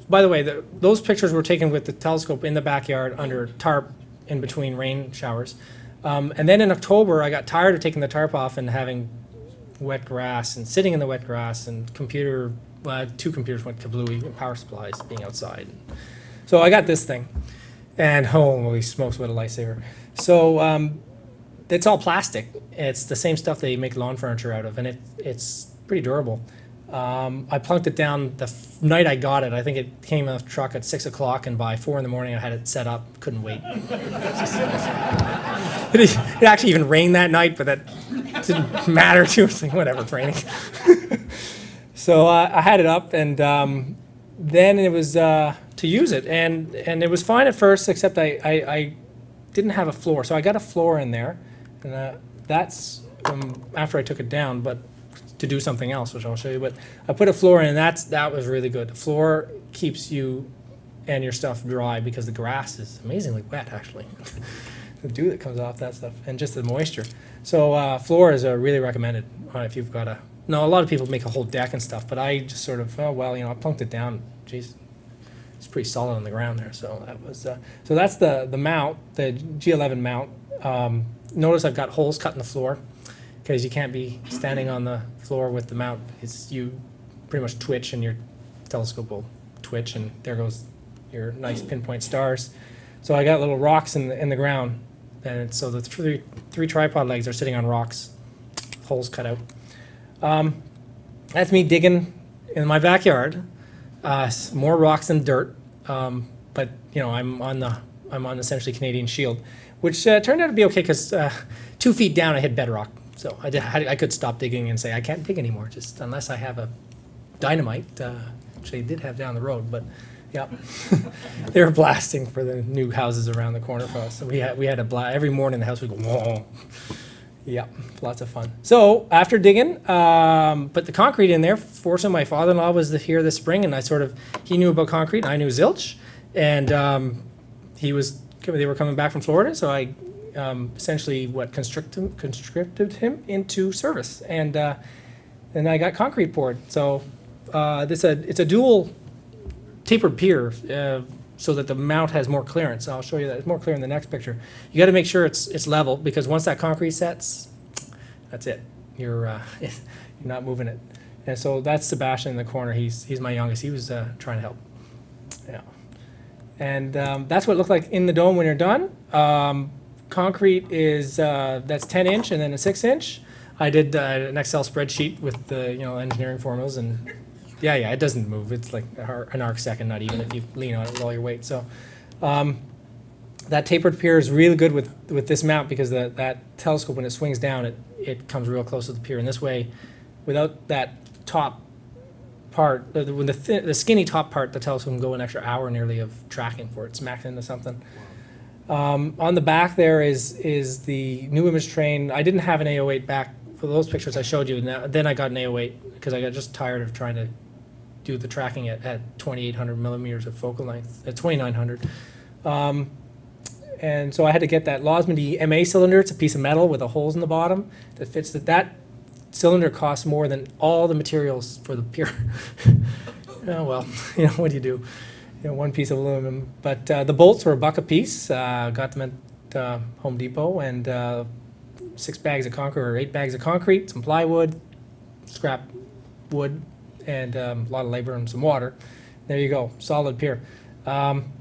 by the way, the, those pictures were taken with the telescope in the backyard under tarp in between rain showers. Um, and then in October, I got tired of taking the tarp off and having wet grass and sitting in the wet grass and computer, two computers went kablooey, power supplies being outside. So I got this thing, and holy smokes, what a lifesaver! So um, it's all plastic. It's the same stuff they make lawn furniture out of, and it it's pretty durable. Um, I plunked it down the f- night I got it. I think it came in the truck at six o'clock, and by four in the morning, I had it set up. Couldn't wait. *laughs* it, actually even rained that night, but that didn't matter to us. *laughs* Like, whatever, it's raining. *laughs* so uh, I had it up, and um, then it was uh, to use it, and and it was fine at first, except I, I, I didn't have a floor, so I got a floor in there, and uh, that's um, after I took it down, but to do something else, which I'll show you. But I put a floor in, and that's that was really good. The floor keeps you and your stuff dry because the grass is amazingly wet, actually. *laughs* the dew that comes off that stuff, and just the moisture. So uh, floor is really recommended uh, if you've got a. No, a lot of people make a whole deck and stuff, but I just sort of, oh well, you know, I plunked it down. Jeez, it's pretty solid on the ground there. So that was. Uh, so that's the the mount, the G11 mount. Um, notice I've got holes cut in the floor because you can't be standing on the floor with the mount. It's you pretty much twitch and your telescope will twitch, and there goes your nice pinpoint stars. So I got little rocks in the in the ground, and so the three three tripod legs are sitting on rocks, holes cut out. Um, that's me digging in my backyard. Uh, more rocks than dirt, um, but you know I'm on the I'm on essentially Canadian Shield, which uh, turned out to be okay because uh, two feet down I hit bedrock, so I did, I could stop digging and say I can't dig anymore, just unless I have a dynamite, uh, which they did have down the road, but yeah, *laughs* they were blasting for the new houses around the corner for us. So we had we had a blast every morning. The house would go whoa. Yeah, lots of fun. So after digging, um, put the concrete in there. Fortunately, my father-in-law was here this spring, and I sort of he knew about concrete, and I knew zilch, and um, he was they were coming back from Florida, so I um, essentially what constricted conscripted him into service, and uh, then I got concrete poured. So uh, this a it's a dual tapered pier uh, so that the mount has more clearance. I'll show you that. It's more clear in the next picture. You got to make sure it's it's level because once that concrete sets, that's it. You're uh, *laughs* you're not moving it. And so that's Sebastian in the corner. He's he's my youngest. He was uh, trying to help. Yeah. And um, that's what it looked like in the dome when you're done. Um, concrete is uh, that's 10 inch and then a 6 inch. I did uh, an Excel spreadsheet with the you know engineering formulas and yeah, yeah, it doesn't move. It's like an arc second, not even if you lean on it with all your weight. So um, that tapered pier is really good with, with this mount because the, that telescope, when it swings down, it, it comes real close to the pier. And this way, without that top part, when the, thi- the skinny top part, the telescope can go an extra hour nearly of tracking for it, smacked into something. Um, on the back there is is the new image train. I didn't have an AO-8 back for those pictures I showed you. Then I got an AO-8 because I got just tired of trying to do the tracking at, at 2800 millimeters of focal length, at 2900. Um, and so I had to get that Losmandy MA cylinder. It's a piece of metal with the holes in the bottom that fits that. That cylinder costs more than all the materials for the pier. *laughs* oh well, *laughs* you know what do you do? You know, one piece of aluminum. But uh, the bolts were a buck a piece. Uh, got them at uh, Home Depot and uh, six bags of concrete or eight bags of concrete, some plywood, scrap wood, and um, a lot of labor and some water. There you go, solid pier. Um,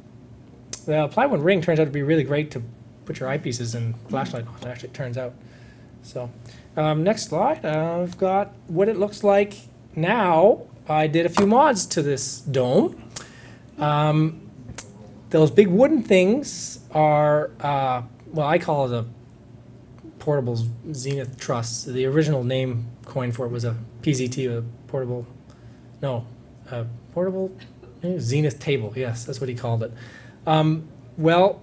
the plywood ring turns out to be really great to put your eyepieces and flashlight on. Actually, it turns out. So, um, next slide. I've got what it looks like now. I did a few mods to this dome. Um, those big wooden things are, uh, well, I call it a portable Zenith truss. The original name coined for it was a PZT, a portable, no, a portable eh, Zenith table. Yes, that's what he called it. Um, well,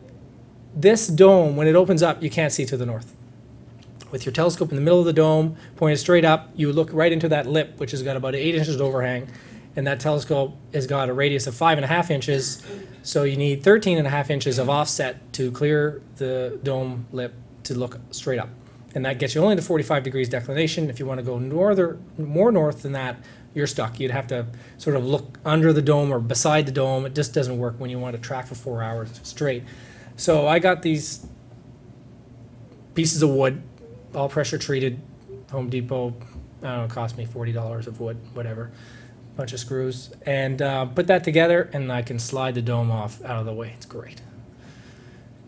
this dome, when it opens up, you can't see to the north. With your telescope in the middle of the dome, pointed straight up, you look right into that lip, which has got about eight inches of overhang, and that telescope has got a radius of five and a half inches, so you need 13 and a half inches of offset to clear the dome lip to look straight up. And that gets you only to 45 degrees declination. If you want to go norther, more north than that, you're stuck. You'd have to sort of look under the dome or beside the dome. It just doesn't work when you want to track for four hours straight. So I got these pieces of wood, all pressure treated, Home Depot. I don't know, it cost me forty dollars of wood, whatever, bunch of screws, and uh, put that together, and I can slide the dome off out of the way. It's great.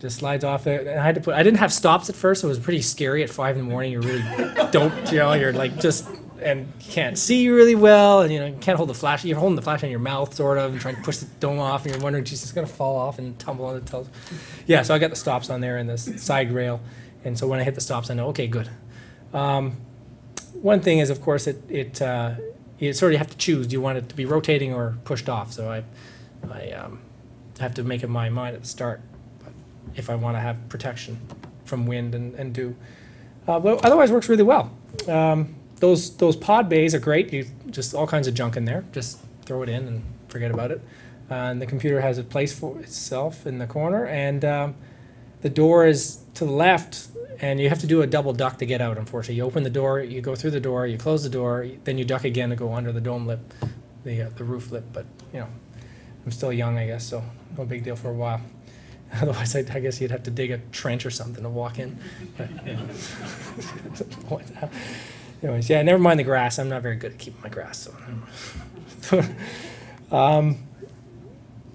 Just slides off there. And I had to put. I didn't have stops at first. So it was pretty scary at five in the morning. You're really *laughs* doped, you know. You're like just and can't see really well, and you know you can't hold the flash. You're holding the flash in your mouth, sort of, and trying to push the dome off, and you're wondering, geez, it's gonna fall off and tumble on the telescope. Yeah, so I got the stops on there and the side rail, and so when I hit the stops, I know, okay, good. Um, one thing is, of course, it it uh, you sort of have to choose. Do you want it to be rotating or pushed off? So I I um, have to make up my mind at the start if I want to have protection from wind and, and dew. Uh, but otherwise, works really well. Um, those those pod bays are great. You just all kinds of junk in there. Just throw it in and forget about it. Uh, and the computer has a place for itself in the corner, and um, the door is to the left, and you have to do a double duck to get out. Unfortunately, you open the door, you go through the door, you close the door, then you duck again to go under the dome lip, the uh, the roof lip. But you know, I'm still young, I guess, so no big deal for a while. *laughs* Otherwise, I, I guess you'd have to dig a trench or something to walk in. But, *laughs* yeah. Anyways, yeah, never mind the grass. I'm not very good at keeping my grass. So, *laughs* um,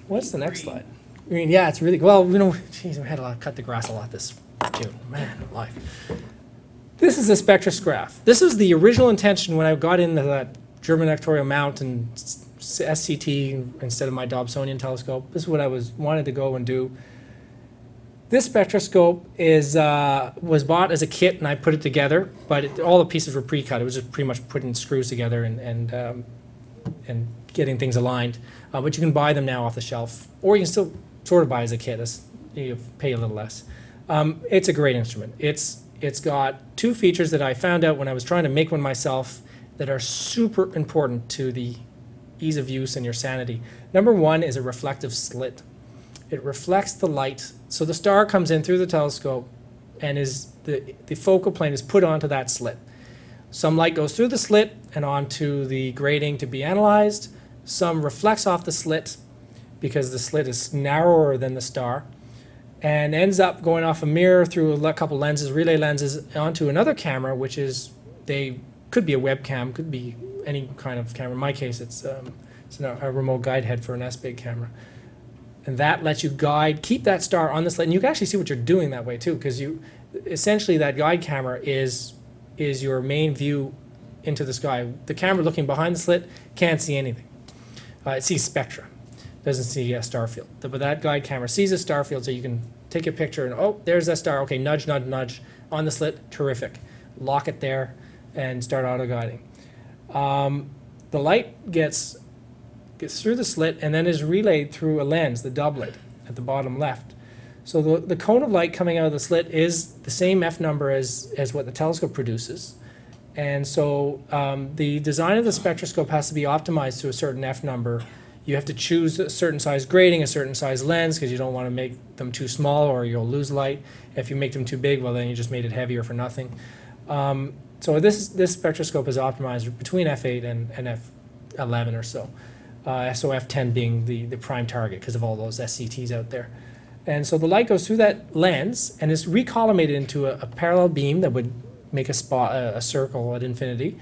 what's the next slide? I mean, yeah, it's really well. You know, geez, we had a lot cut the grass a lot this June. Man, alive. This is a spectrosgraph. This was the original intention when I got into that German Equatorial Mount and SCT instead of my Dobsonian telescope. This is what I was wanted to go and do. This spectroscope is uh, was bought as a kit, and I put it together. But it, all the pieces were pre-cut. It was just pretty much putting screws together and and um, and getting things aligned. Uh, but you can buy them now off the shelf, or you can still sort of buy as a kit. It's, you pay a little less. Um, it's a great instrument. It's it's got two features that I found out when I was trying to make one myself that are super important to the ease of use and your sanity. Number one is a reflective slit. It reflects the light. So the star comes in through the telescope and is the, the focal plane is put onto that slit. Some light goes through the slit and onto the grating to be analyzed. Some reflects off the slit because the slit is narrower than the star and ends up going off a mirror through a couple lenses, relay lenses, onto another camera, which is they could be a webcam, could be any kind of camera. In my case, it's um, it's a remote guide head for an SBIG camera, and that lets you guide, keep that star on the slit, and you can actually see what you're doing that way too, because you essentially that guide camera is is your main view into the sky. The camera looking behind the slit can't see anything. Uh, it sees spectra doesn't see a star field. But that guide camera sees a star field, so you can take a picture and, oh, there's that star. Okay, nudge, nudge, nudge on the slit. Terrific. Lock it there and start auto guiding. Um, the light gets gets through the slit and then is relayed through a lens, the doublet at the bottom left. So the, the cone of light coming out of the slit is the same F number as, as what the telescope produces. And so um, the design of the spectroscope has to be optimized to a certain F number. You have to choose a certain size grating, a certain size lens, because you don't want to make them too small or you'll lose light. If you make them too big, well, then you just made it heavier for nothing. Um, so this this spectroscope is optimized between f8 and, and f11 or so. Uh, so f10 being the, the prime target because of all those SCTs out there. And so the light goes through that lens and is recollimated into a, a parallel beam that would make a spot a, a circle at infinity,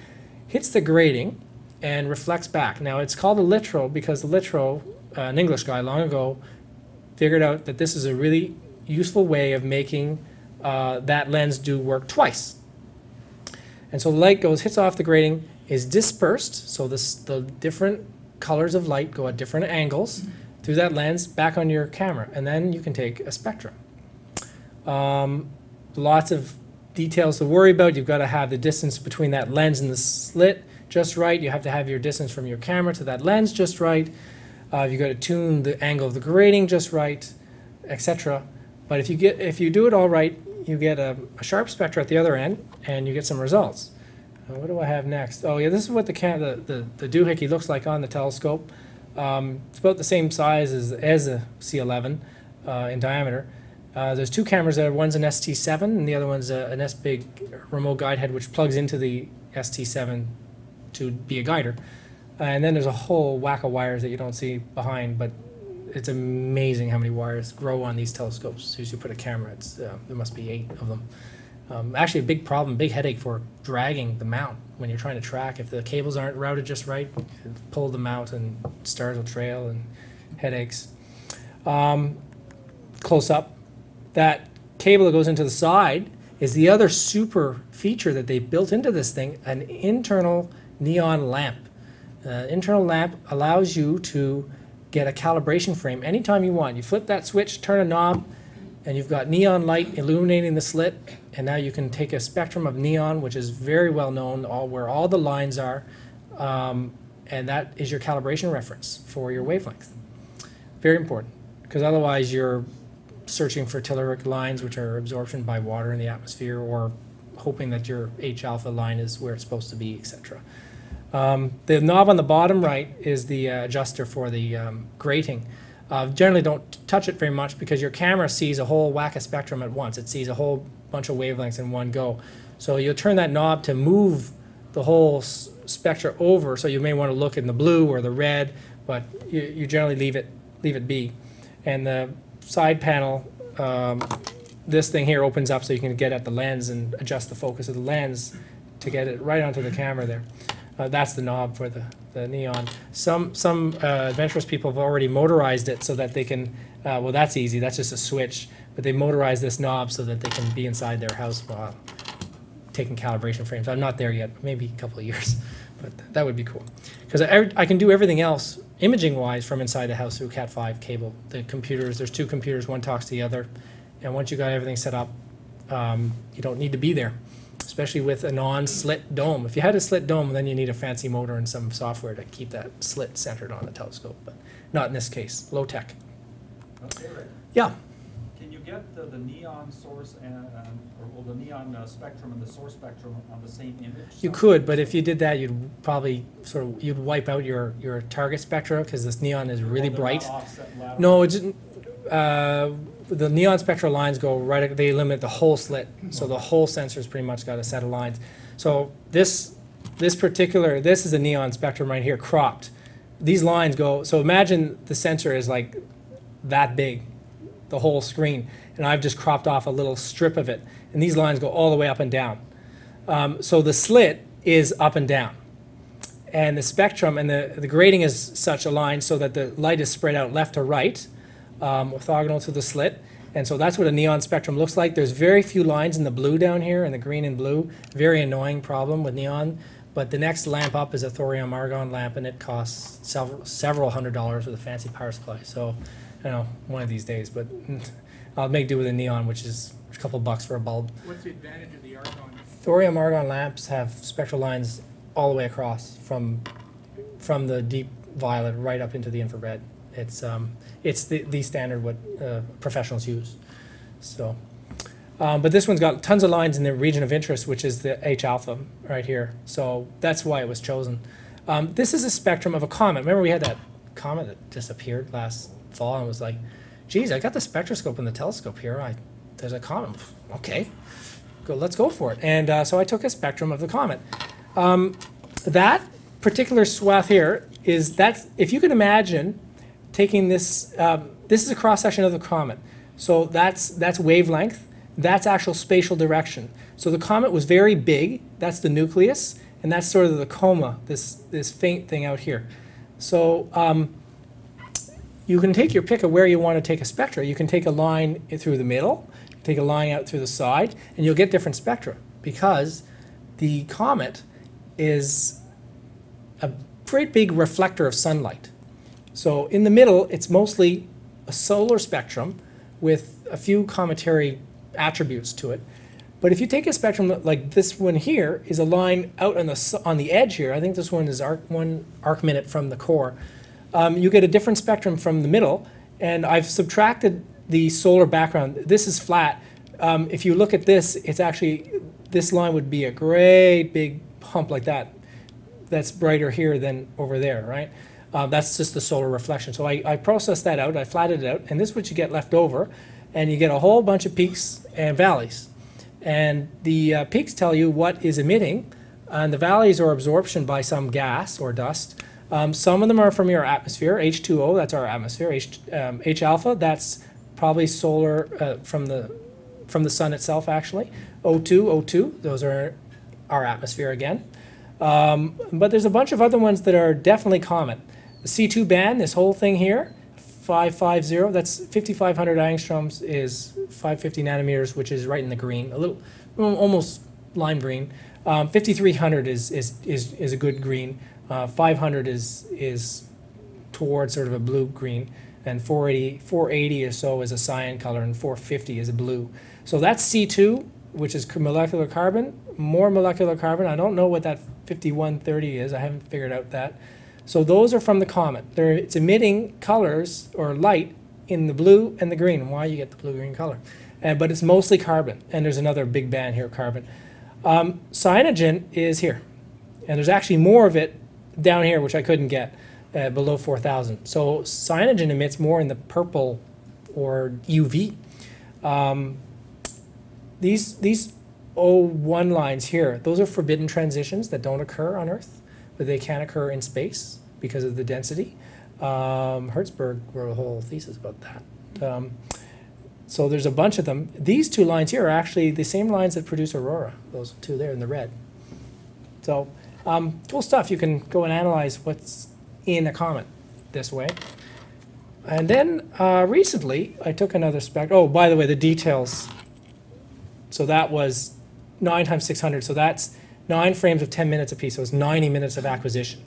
hits the grating, and reflects back. Now it's called a Littrow because the Littrow, uh, an English guy long ago, figured out that this is a really useful way of making uh, that lens do work twice. And so the light goes, hits off the grating, is dispersed. So this the different colors of light go at different angles through that lens back on your camera, and then you can take a spectrum. Um, lots of details to worry about. You've got to have the distance between that lens and the slit just right. You have to have your distance from your camera to that lens just right. Uh, you've got to tune the angle of the grating just right, etc. But if you get if you do it all right, you get a, a sharp spectra at the other end, and you get some results. Uh, what do I have next? Oh yeah, this is what the cam the, the, the doohickey looks like on the telescope. Um, it's about the same size as, as a C11 uh, in diameter. Uh, there's two cameras there. One's an ST7 and the other one's a, an SBIG remote guide head, which plugs into the ST7 to be a guider. Uh, and then there's a whole whack of wires that you don't see behind, but it's amazing how many wires grow on these telescopes. As soon as you put a camera, it's, uh, there must be eight of them. Um, actually, a big problem, big headache for dragging the mount when you're trying to track. If the cables aren't routed just right, pull the mount and stars will trail and headaches. Um, close up, that cable that goes into the side is the other super feature that they built into this thing, an internal neon lamp. Uh, internal lamp allows you to get a calibration frame anytime you want. You flip that switch, turn a knob, and you've got neon light illuminating the slit, and now you can take a spectrum of neon, which is very well known, all where all the lines are, um, and that is your calibration reference for your wavelength. Very important, because otherwise you're searching for telluric lines, which are absorption by water in the atmosphere, or hoping that your H alpha line is where it's supposed to be, etc. Um, the knob on the bottom right is the uh, adjuster for the um, grating. Uh, generally don't touch it very much because your camera sees a whole whack of spectrum at once. It sees a whole bunch of wavelengths in one go. So you'll turn that knob to move the whole s- spectra over. So you may want to look in the blue or the red, but you, you generally leave it leave it be. And the side panel, um, this thing here opens up so you can get at the lens and adjust the focus of the lens to get it right onto the camera there. Uh, that's the knob for the, the neon. Some some uh, adventurous people have already motorized it so that they can. Uh, well, that's easy. That's just a switch. But they motorize this knob so that they can be inside their house while taking calibration frames. I'm not there yet. Maybe a couple of years, *laughs* but that would be cool. Because I, I can do everything else imaging wise from inside the house through Cat 5 cable. The computers. There's two computers. One talks to the other, and once you got everything set up, um, you don't need to be there especially with a non-slit dome. If you had a slit dome, then you need a fancy motor and some software to keep that slit centered on the telescope, but not in this case, low tech. Okay, Rick. Yeah, Can you get the, the neon source and, and- or well, the neon uh, spectrum and the source spectrum on the same image? you could, but if you did that, you'd probably sort of, you'd wipe out your, your target spectra because this neon is really Well, bright. No, it's, uh, the neon spectral lines go right, they eliminate the whole slit, so the whole sensor's pretty much got a set of lines. So this, this particular, this is a neon spectrum right here, cropped. These lines go, so imagine the sensor is like that big, the whole screen, and I've just cropped off a little strip of it, and these lines go all the way up and down. Um, so the slit is up and down. And the spectrum and the, the grating is such aligned so that the light is spread out left to right, um, orthogonal to the slit. And so that's what a neon spectrum looks like. There's very few lines in the blue down here, and the green and blue. Very annoying problem with neon. But the next lamp up is a thorium argon lamp, and it costs several, several hundred dollars with a fancy power supply. So, I don't know, one of these days. But *laughs* I'll make do with a neon, which is a couple bucks for a bulb. What's the advantage of the argon? Thorium argon lamps have spectral lines all the way across from from the deep violet right up into the infrared. It's um, it's the, the standard what uh, professionals use. So, um, but this one's got tons of lines in the region of interest, which is the H alpha right here. So that's why it was chosen. Um, this is a spectrum of a comet. Remember we had that comet that disappeared last fall and was like, geez, I got the spectroscope and the telescope here. I there's a comet. Okay, go, let's go for it. And uh, so I took a spectrum of the comet. Um, that particular swath here is that's if you can imagine taking this. Um, this is a cross section of the comet. So that's that's wavelength. That's actual spatial direction. So the comet was very big. That's the nucleus, and that's sort of the coma. This this faint thing out here. So um, you can take your pick of where you want to take a spectra. You can take a line through the middle, take a line out through the side, and you'll get different spectra because the comet is a great big reflector of sunlight. So in the middle, it's mostly a solar spectrum with a few cometary attributes to it. But if you take a spectrum like this one here is a line out on the on the edge here. I think this one is arc one arc minute from the core. Um, you get a different spectrum from the middle, and I've subtracted the solar background. This is flat. Um, if you look at this, it's actually this line would be a great big hump like that. That's brighter here than over there, right? Uh, that's just the solar reflection. So I, I processed that out, I flattened it out, and this is what you get left over. And you get a whole bunch of peaks and valleys. And the uh, peaks tell you what is emitting, and the valleys are absorption by some gas or dust. Um, some of them are from your atmosphere, H2O, that's our atmosphere. H, um, H alpha, that's probably solar uh, from the from the sun itself, actually. O2, O2, those are our atmosphere again. Um, but there's a bunch of other ones that are definitely common. The C2 band, this whole thing here, 550, that's 5,500 angstroms is 550 nanometers, which is right in the green. A little almost lime green. Um, 5300 is, is, is, is a good green. Uh, 500 is, is towards sort of a blue green, and 480, 480 or so is a cyan color, and 450 is a blue. So that's C2, which is molecular carbon. More molecular carbon. I don't know what that 5130 is. I haven't figured out that. So those are from the comet. They're, it's emitting colors or light in the blue and the green, why you get the blue-green color. Uh, but it's mostly carbon, and there's another big band here, carbon. Um, cyanogen is here, and there's actually more of it down here, which I couldn't get uh, below 4,000. So cyanogen emits more in the purple or UV. Um, these these O1 lines here, those are forbidden transitions that don't occur on Earth, but they can occur in space because of the density. Um, Herzberg wrote a whole thesis about that. Um, so there's a bunch of them. These two lines here are actually the same lines that produce aurora. Those two there in the red. So um, cool stuff. You can go and analyze what's in a comet this way. And then uh, recently, I took another spec. Oh, by the way, the details. So that was nine times 600. So that's nine frames of 10 minutes apiece. So it was 90 minutes of acquisition,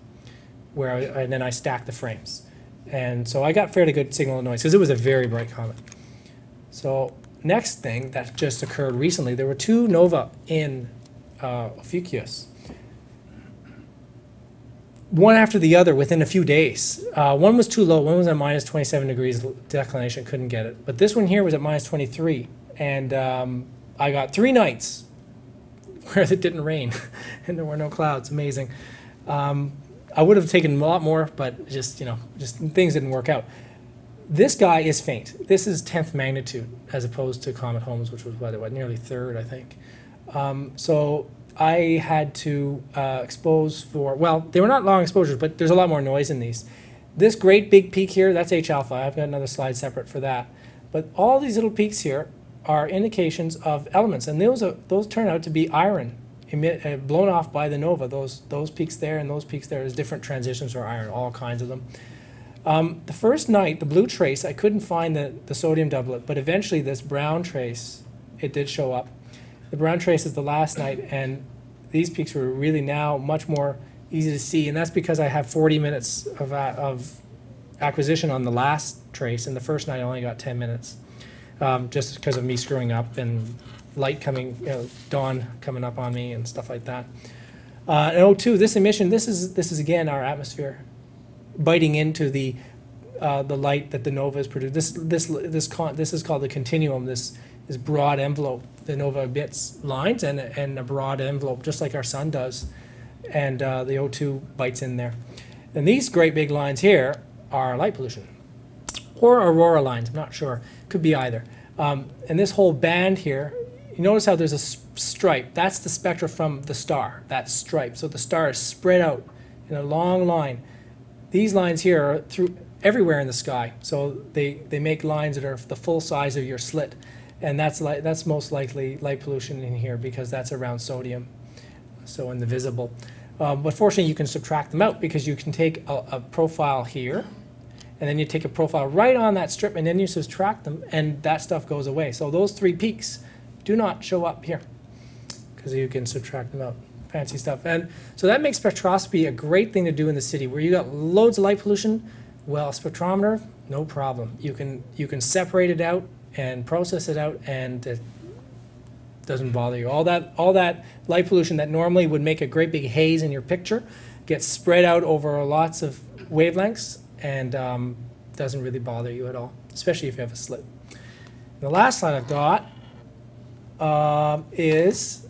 where I, and then I stacked the frames. And so I got fairly good signal and noise because it was a very bright comet. So next thing that just occurred recently, there were two nova in uh, Ophiuchus one after the other within a few days. Uh, one was too low. One was at minus 27 degrees declination, couldn't get it. But this one here was at minus 23, and um, I got three nights *laughs* where it didn't rain *laughs* and there were no clouds. Amazing. Um, I would have taken a lot more, but just you know, just things didn't work out. This guy is faint. This is 10th magnitude as opposed to Comet Holmes, which was what, nearly third, I think. Um, so I had to uh, expose for, well, they were not long exposures, but there's a lot more noise in these. This great big peak here, that's H alpha. I've got another slide separate for that. But all these little peaks here are indications of elements, and those, are, those turn out to be iron emit, uh, blown off by the nova. Those, those peaks there and those peaks there's different transitions for iron, all kinds of them. Um, the first night, the blue trace, I couldn't find the, the sodium doublet, but eventually this brown trace, it did show up. The brown trace is the last night, and these peaks were really now much more easy to see, and that's because I have 40 minutes of, uh, of acquisition on the last trace, and the first night I only got 10 minutes, um, just because of me screwing up and light coming, you know, dawn coming up on me and stuff like that. Uh, and O2, this emission, this is this is again our atmosphere biting into the uh, the light that the nova is produced. This this this con- this is called the continuum. This this broad envelope. The nova emits lines and and a broad envelope, just like our sun does, and uh, the O2 bites in there. And these great big lines here are light pollution, or aurora lines. I'm not sure. Could be either. Um, and this whole band here, you notice how there's a stripe. That's the spectra from the star. That stripe. So the star is spread out in a long line these lines here are through everywhere in the sky. So they, they make lines that are the full size of your slit. And that's, li- that's most likely light pollution in here because that's around sodium, so in the visible. Um, but fortunately, you can subtract them out because you can take a, a profile here, and then you take a profile right on that strip, and then you subtract them, and that stuff goes away. So those three peaks do not show up here because you can subtract them out. Fancy stuff. And so that makes spectroscopy a great thing to do in the city where you got loads of light pollution. Well, spectrometer, no problem. You can you can separate it out and process it out, and it doesn't bother you. All that all that light pollution that normally would make a great big haze in your picture gets spread out over lots of wavelengths and um, doesn't really bother you at all, especially if you have a slit. And the last slide I've got um, is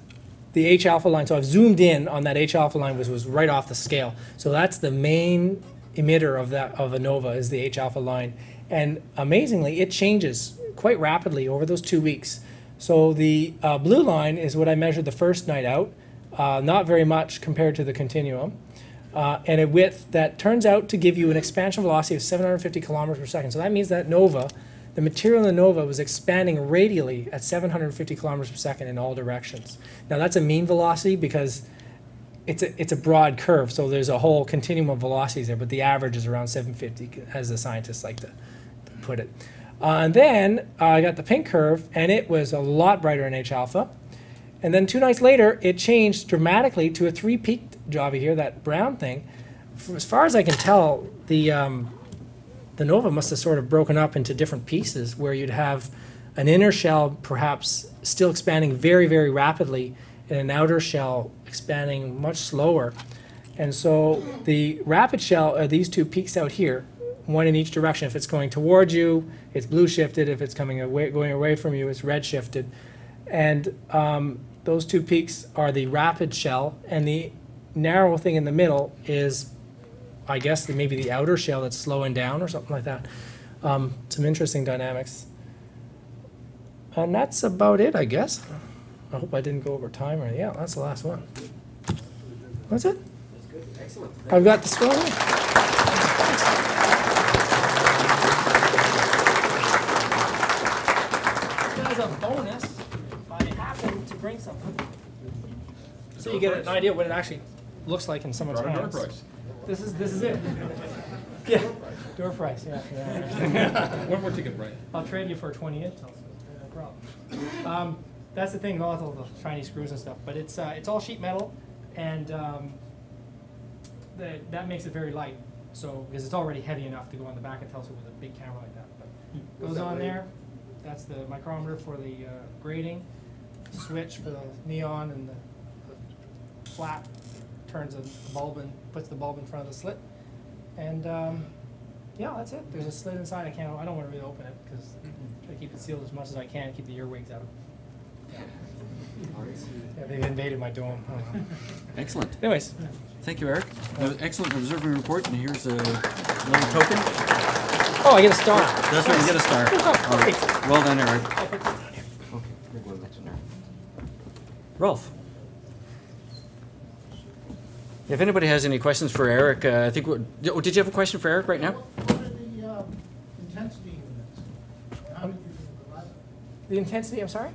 the H alpha line. So I've zoomed in on that H alpha line, which was right off the scale. So that's the main emitter of that of a nova is the H alpha line, and amazingly, it changes quite rapidly over those two weeks. So the uh, blue line is what I measured the first night out, uh, not very much compared to the continuum, uh, and a width that turns out to give you an expansion velocity of 750 kilometers per second. So that means that nova, the material in the nova was expanding radially at 750 kilometers per second in all directions. Now that's a mean velocity because it's a, it's a broad curve, so there's a whole continuum of velocities there, but the average is around 750, as the scientists like to, to put it. Uh, and then uh, I got the pink curve, and it was a lot brighter in H alpha. And then two nights later, it changed dramatically to a three-peaked jobby here, that brown thing. As far as I can tell, the um, the nova must have sort of broken up into different pieces, where you'd have an inner shell perhaps still expanding very, very rapidly, and an outer shell expanding much slower. And so the rapid shell are these two peaks out here, one in each direction. If it's going towards you, it's blue shifted. If it's coming away, going away from you, it's red shifted. And um, those two peaks are the rapid shell, and the narrow thing in the middle is, I guess, the, maybe the outer shell that's slowing down or something like that. Um, some interesting dynamics. And that's about it, I guess. I hope I didn't go over time or yeah, that's the last one. That's it. Excellent. I've got the story. So you get an idea what it actually looks like in someone's Brought a door hands. prize. This is this is it. *laughs* Yeah, door price. Yeah. yeah. *laughs* One more ticket, Brian. I'll trade you for a 20 inch. No problem. Um, that's the thing, with all the shiny screws and stuff. But it's uh, it's all sheet metal, and um, the, that makes it very light. So because it's already heavy enough to go on the back of telescope with a big camera like that. But goes on there. That's the micrometer for the uh, grating, switch for the neon, and the, the flap turns a bulb and puts the bulb in front of the slit. And um, yeah, that's it. There's a slit inside. I can't. I don't want to really open it because I keep it sealed as much as I can. Keep the earwigs out. *laughs* Yeah, they've invaded my dome. I don't know. *laughs* Excellent. Anyways, Thank you, Eric. That was excellent observing report, and here's a little token. oh, I get a star. That's right, you get a star. *laughs* All right. Well done, Eric. Okay, we're going next one there. Rolf? If anybody has any questions for Eric, uh, I think, what- oh, did you have a question for Eric right now? What are the um, intensity units? How did you divide them? The intensity. I'm sorry.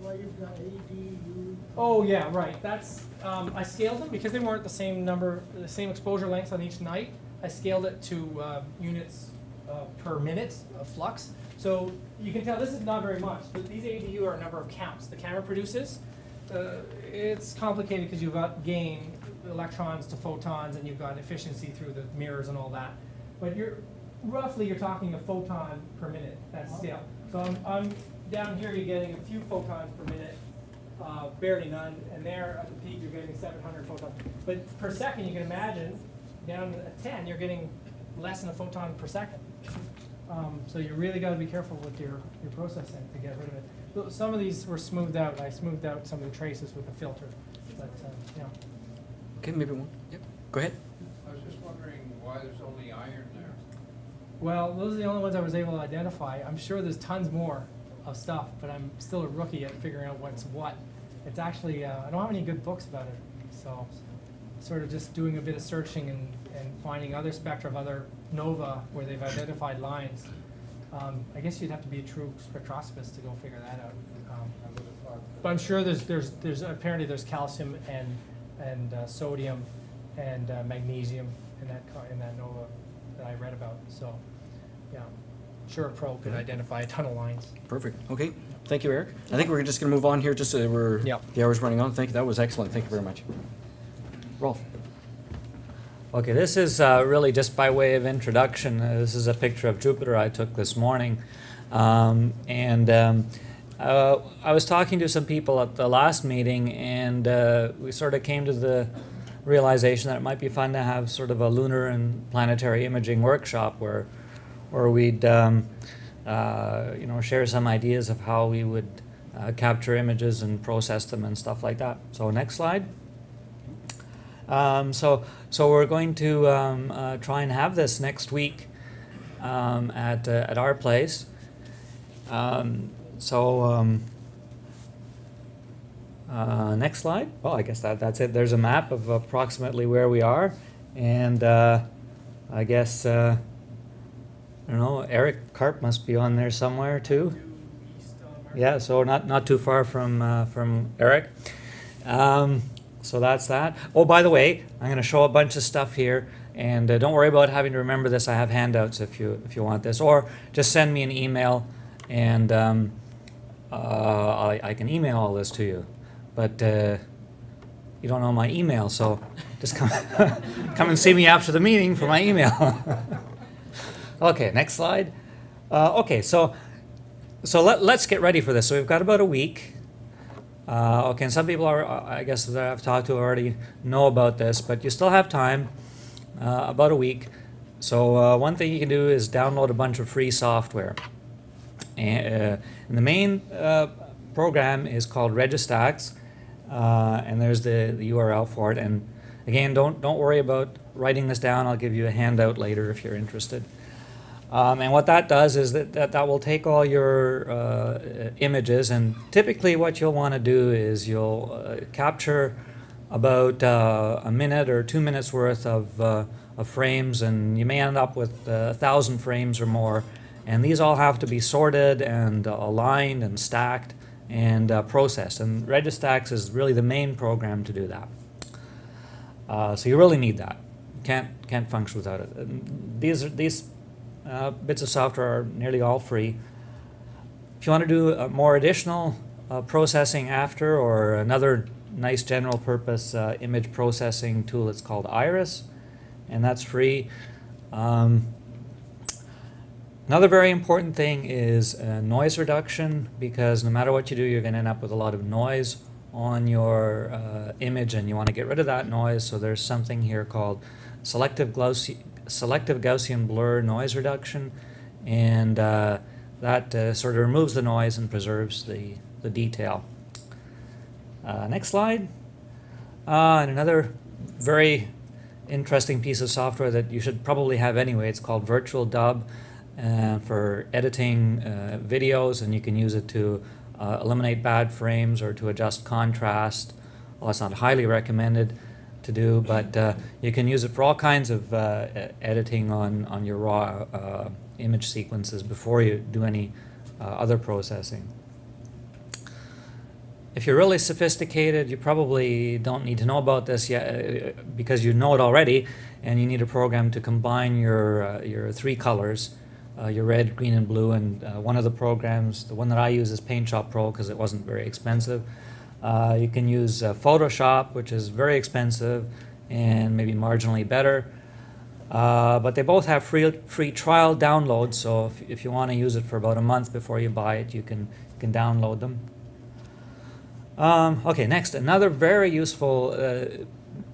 Well, you've got ADU. Oh yeah, right. That's um, I scaled them because they weren't the same number, the same exposure lengths on each night. I scaled it to uh, units uh, per minute of flux. So you can tell this is not very much. But these ADU are a number of counts the camera produces. Uh, it's complicated because you've got gain, electrons to photons, and you've got efficiency through the mirrors and all that. But you're roughly you're talking a photon per minute. That's scale. So I'm, I'm down here. You're getting a few photons per minute uh, barely none, and there at the peak you're getting 700 photons. But per second, you can imagine, down at 10, you're getting less than a photon per second. Um, so you really got to be careful with your, your processing to get rid of it. Some of these were smoothed out. I smoothed out some of the traces with a filter. But uh, yeah. Okay, maybe one. Yep. Go ahead. I was just wondering why there's only iron there. Well, those are the only ones I was able to identify. I'm sure there's tons more of stuff, but I'm still a rookie at figuring out what's what. It's actually, uh, I don't have any good books about it, so sort of just doing a bit of searching and, and finding other spectra of other nova where they've identified lines. Um, I guess you'd have to be a true spectroscopist to go figure that out. Um, but I'm sure there's, there's, there's apparently there's calcium and, and uh, sodium and uh, magnesium in that, co- in that nova that I read about, so, yeah. Sure, a pro could identify a ton of lines. Perfect. Okay. Thank you, Eric. I think we're just going to move on here. Just uh, we're Yep. the hour's running on. Thank you. That was excellent. Thank you very much. Rolf. Okay, this is uh, really just by way of introduction. Uh, this is a picture of Jupiter I took this morning. Um, and um, uh, I was talking to some people at the last meeting, and uh, we sort of came to the realization that it might be fun to have sort of a lunar and planetary imaging workshop where, where we'd um, uh, you know, share some ideas of how we would uh, capture images and process them and stuff like that. So next slide. Um, so, so we're going to um, uh, try and have this next week um, at, uh, at our place. Um, so, um, uh, next slide. Well, I guess that, that's it. There's a map of approximately where we are. And uh, I guess, uh, I don't know, Eric Carp must be on there somewhere too. Yeah, so not, not too far from, uh, from Eric. Um, so that's that. Oh, by the way, I'm going to show a bunch of stuff here, and uh, don't worry about having to remember this. I have handouts if you if you want this, or just send me an email, and um, I, I can email all this to you. but uh, you don't know my email, so just come, *laughs* come and see me after the meeting for my email. *laughs* okay, next slide. Uh, okay, so so let, let's get ready for this. So we've got about a week. Uh, okay, and some people are, I guess that I've talked to already know about this, but you still have time, uh, about a week. So uh, one thing you can do is download a bunch of free software. And, uh, and the main uh, program is called Registax, and there's the, the URL for it. And again, don't don't worry about writing this down. I'll give you a handout later if you're interested. Um, and what that does is that, that, that will take all your uh, images, and typically what you'll want to do is you'll uh, capture about uh, a minute or two minutes worth of, of frames, and you may end up with a thousand frames or more. And these all have to be sorted and uh, aligned and stacked and uh, processed. And Registax is really the main program to do that. Uh, so you really need that. Can't can't function without it. And these are, these uh, bits of software are nearly all free. If you want to do uh, more additional uh, processing after, or another nice general purpose image processing tool, it's called Iris, and that's free. Um, Another very important thing is uh, noise reduction because no matter what you do, you're going to end up with a lot of noise on your uh, image and you want to get rid of that noise. So there's something here called selective, Gaussian, selective Gaussian blur noise reduction. And uh, that uh, sort of removes the noise and preserves the, the detail. Uh, next slide. Uh, and another very interesting piece of software that you should probably have anyway. It's called Virtual Dub uh, for editing uh, videos, and you can use it to uh, eliminate bad frames or to adjust contrast. Well, it's not highly recommended to do, but uh, you can use it for all kinds of uh, editing on, on your raw uh, image sequences before you do any other processing. If you're really sophisticated, you probably don't need to know about this yet because you know it already, and you need a program to combine your, your three colors uh, your red, green, and blue. And uh, one of the programs, the one that I use is PaintShop Pro because it wasn't very expensive. Uh, you can use uh, Photoshop, which is very expensive and maybe marginally better. Uh, but they both have free, free trial downloads, so if, if you want to use it for about a month before you buy it, you can, you can download them. Um, okay, next, another very useful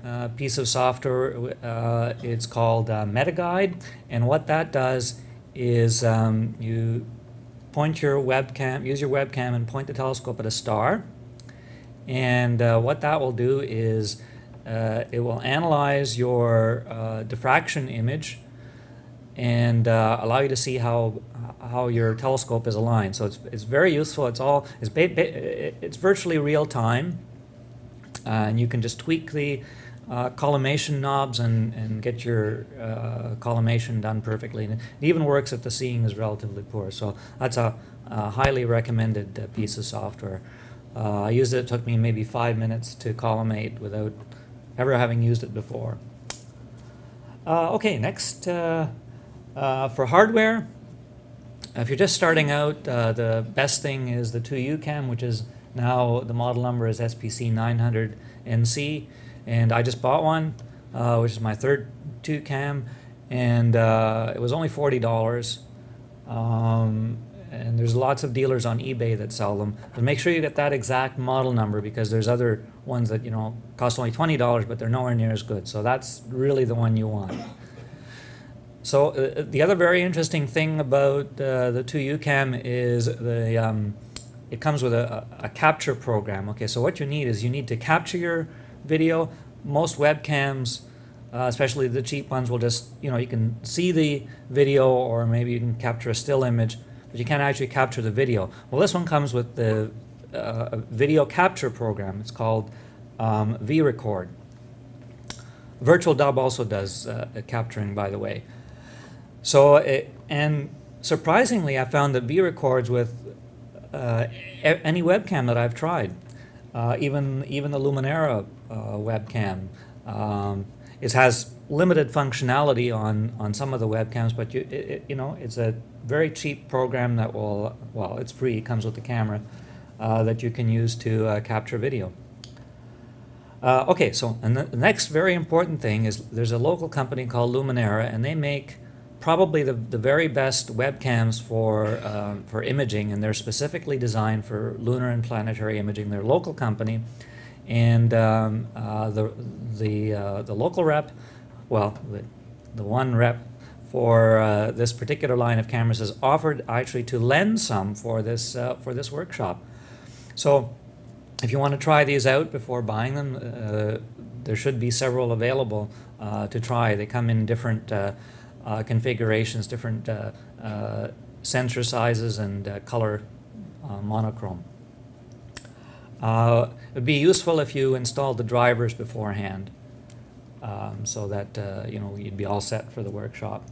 uh, piece of software. It's called MetaGuide, and what that does is um, you point your webcam, use your webcam and point the telescope at a star. And uh, what that will do is uh, it will analyze your uh, diffraction image and uh, allow you to see how how your telescope is aligned. So it's, it's very useful. It's all it's, it's virtually real time, uh, and you can just tweak the uh, collimation knobs and, and get your uh, collimation done perfectly. And it even works if the seeing is relatively poor. So that's a, a highly recommended uh, piece of software. Uh, I used it, it took me maybe five minutes to collimate without ever having used it before. Uh, okay, next uh, for hardware. If you're just starting out, the best thing is the ToUcam, which is now the model number is SPC 900NC and I just bought one, uh, which is my third ToUcam, and uh, it was only forty dollars. Um, and there's lots of dealers on eBay that sell them. But make sure you get that exact model number because there's other ones that you know cost only twenty dollars, but they're nowhere near as good. So that's really the one you want. So uh, the other very interesting thing about uh, the ToUcam is the um, it comes with a, a, capture program. Okay, so what you need is you need to capture your video. Most webcams, uh, especially the cheap ones, will just, you know, you can see the video or maybe you can capture a still image, but you can't actually capture the video. Well, this one comes with the uh, video capture program. It's called um, vRecord. Virtual Dub also does uh, capturing, by the way. So, it, and surprisingly, I found that vRecords with uh, any webcam that I've tried. Uh, even even the Lumenera uh, webcam. Um, it has limited functionality on, on some of the webcams, but you, it, you know, it's a very cheap program that will, well, it's free, it comes with the camera, uh, that you can use to uh, capture video. Uh, okay, so and the next very important thing is there's a local company called Lumenera, and they make probably the, the very best webcams for um, for imaging, and they're specifically designed for lunar and planetary imaging. They're local company, and um, uh, the the uh, the local rep, well, the, the one rep for uh, this particular line of cameras has offered actually to lend some for this uh, for this workshop. So if you want to try these out before buying them, uh, there should be several available uh, to try. They come in different uh, configurations, different uh, uh, sensor sizes, and uh, color monochrome. Uh, it'd be useful if you installed the drivers beforehand, um, so that you know you'd be all set for the workshop.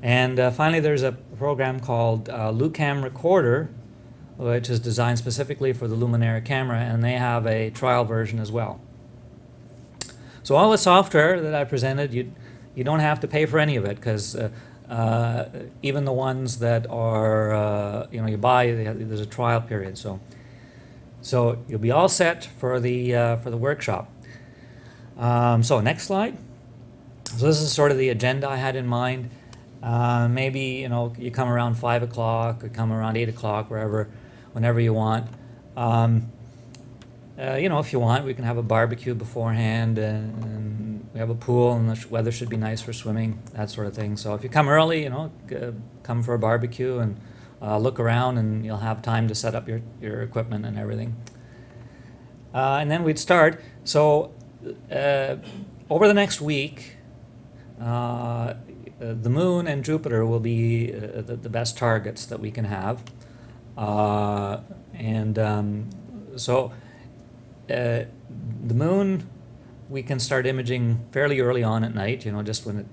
And finally, there's a program called Lucam Recorder, which is designed specifically for the Lumenera camera, and they have a trial version as well. So all the software that I presented, you you don't have to pay for any of it because uh, uh, even the ones that are uh, you know you buy, there's a trial period. So so you'll be all set for the uh, for the workshop. Um, so next slide. So this is sort of the agenda I had in mind. Uh, maybe you know you come around five o'clock or come around eight o'clock, wherever, whenever you want. Um, uh, you know, if you want, we can have a barbecue beforehand, and, and we have a pool, and the sh- weather should be nice for swimming, that sort of thing. So if you come early, you know, g- come for a barbecue and uh, look around, and you'll have time to set up your, your equipment and everything. Uh, and then we'd start. So uh, over the next week, uh, the moon and Jupiter will be uh, the, the best targets that we can have. And um, so uh, the moon, we can start imaging fairly early on at night, you know, just when it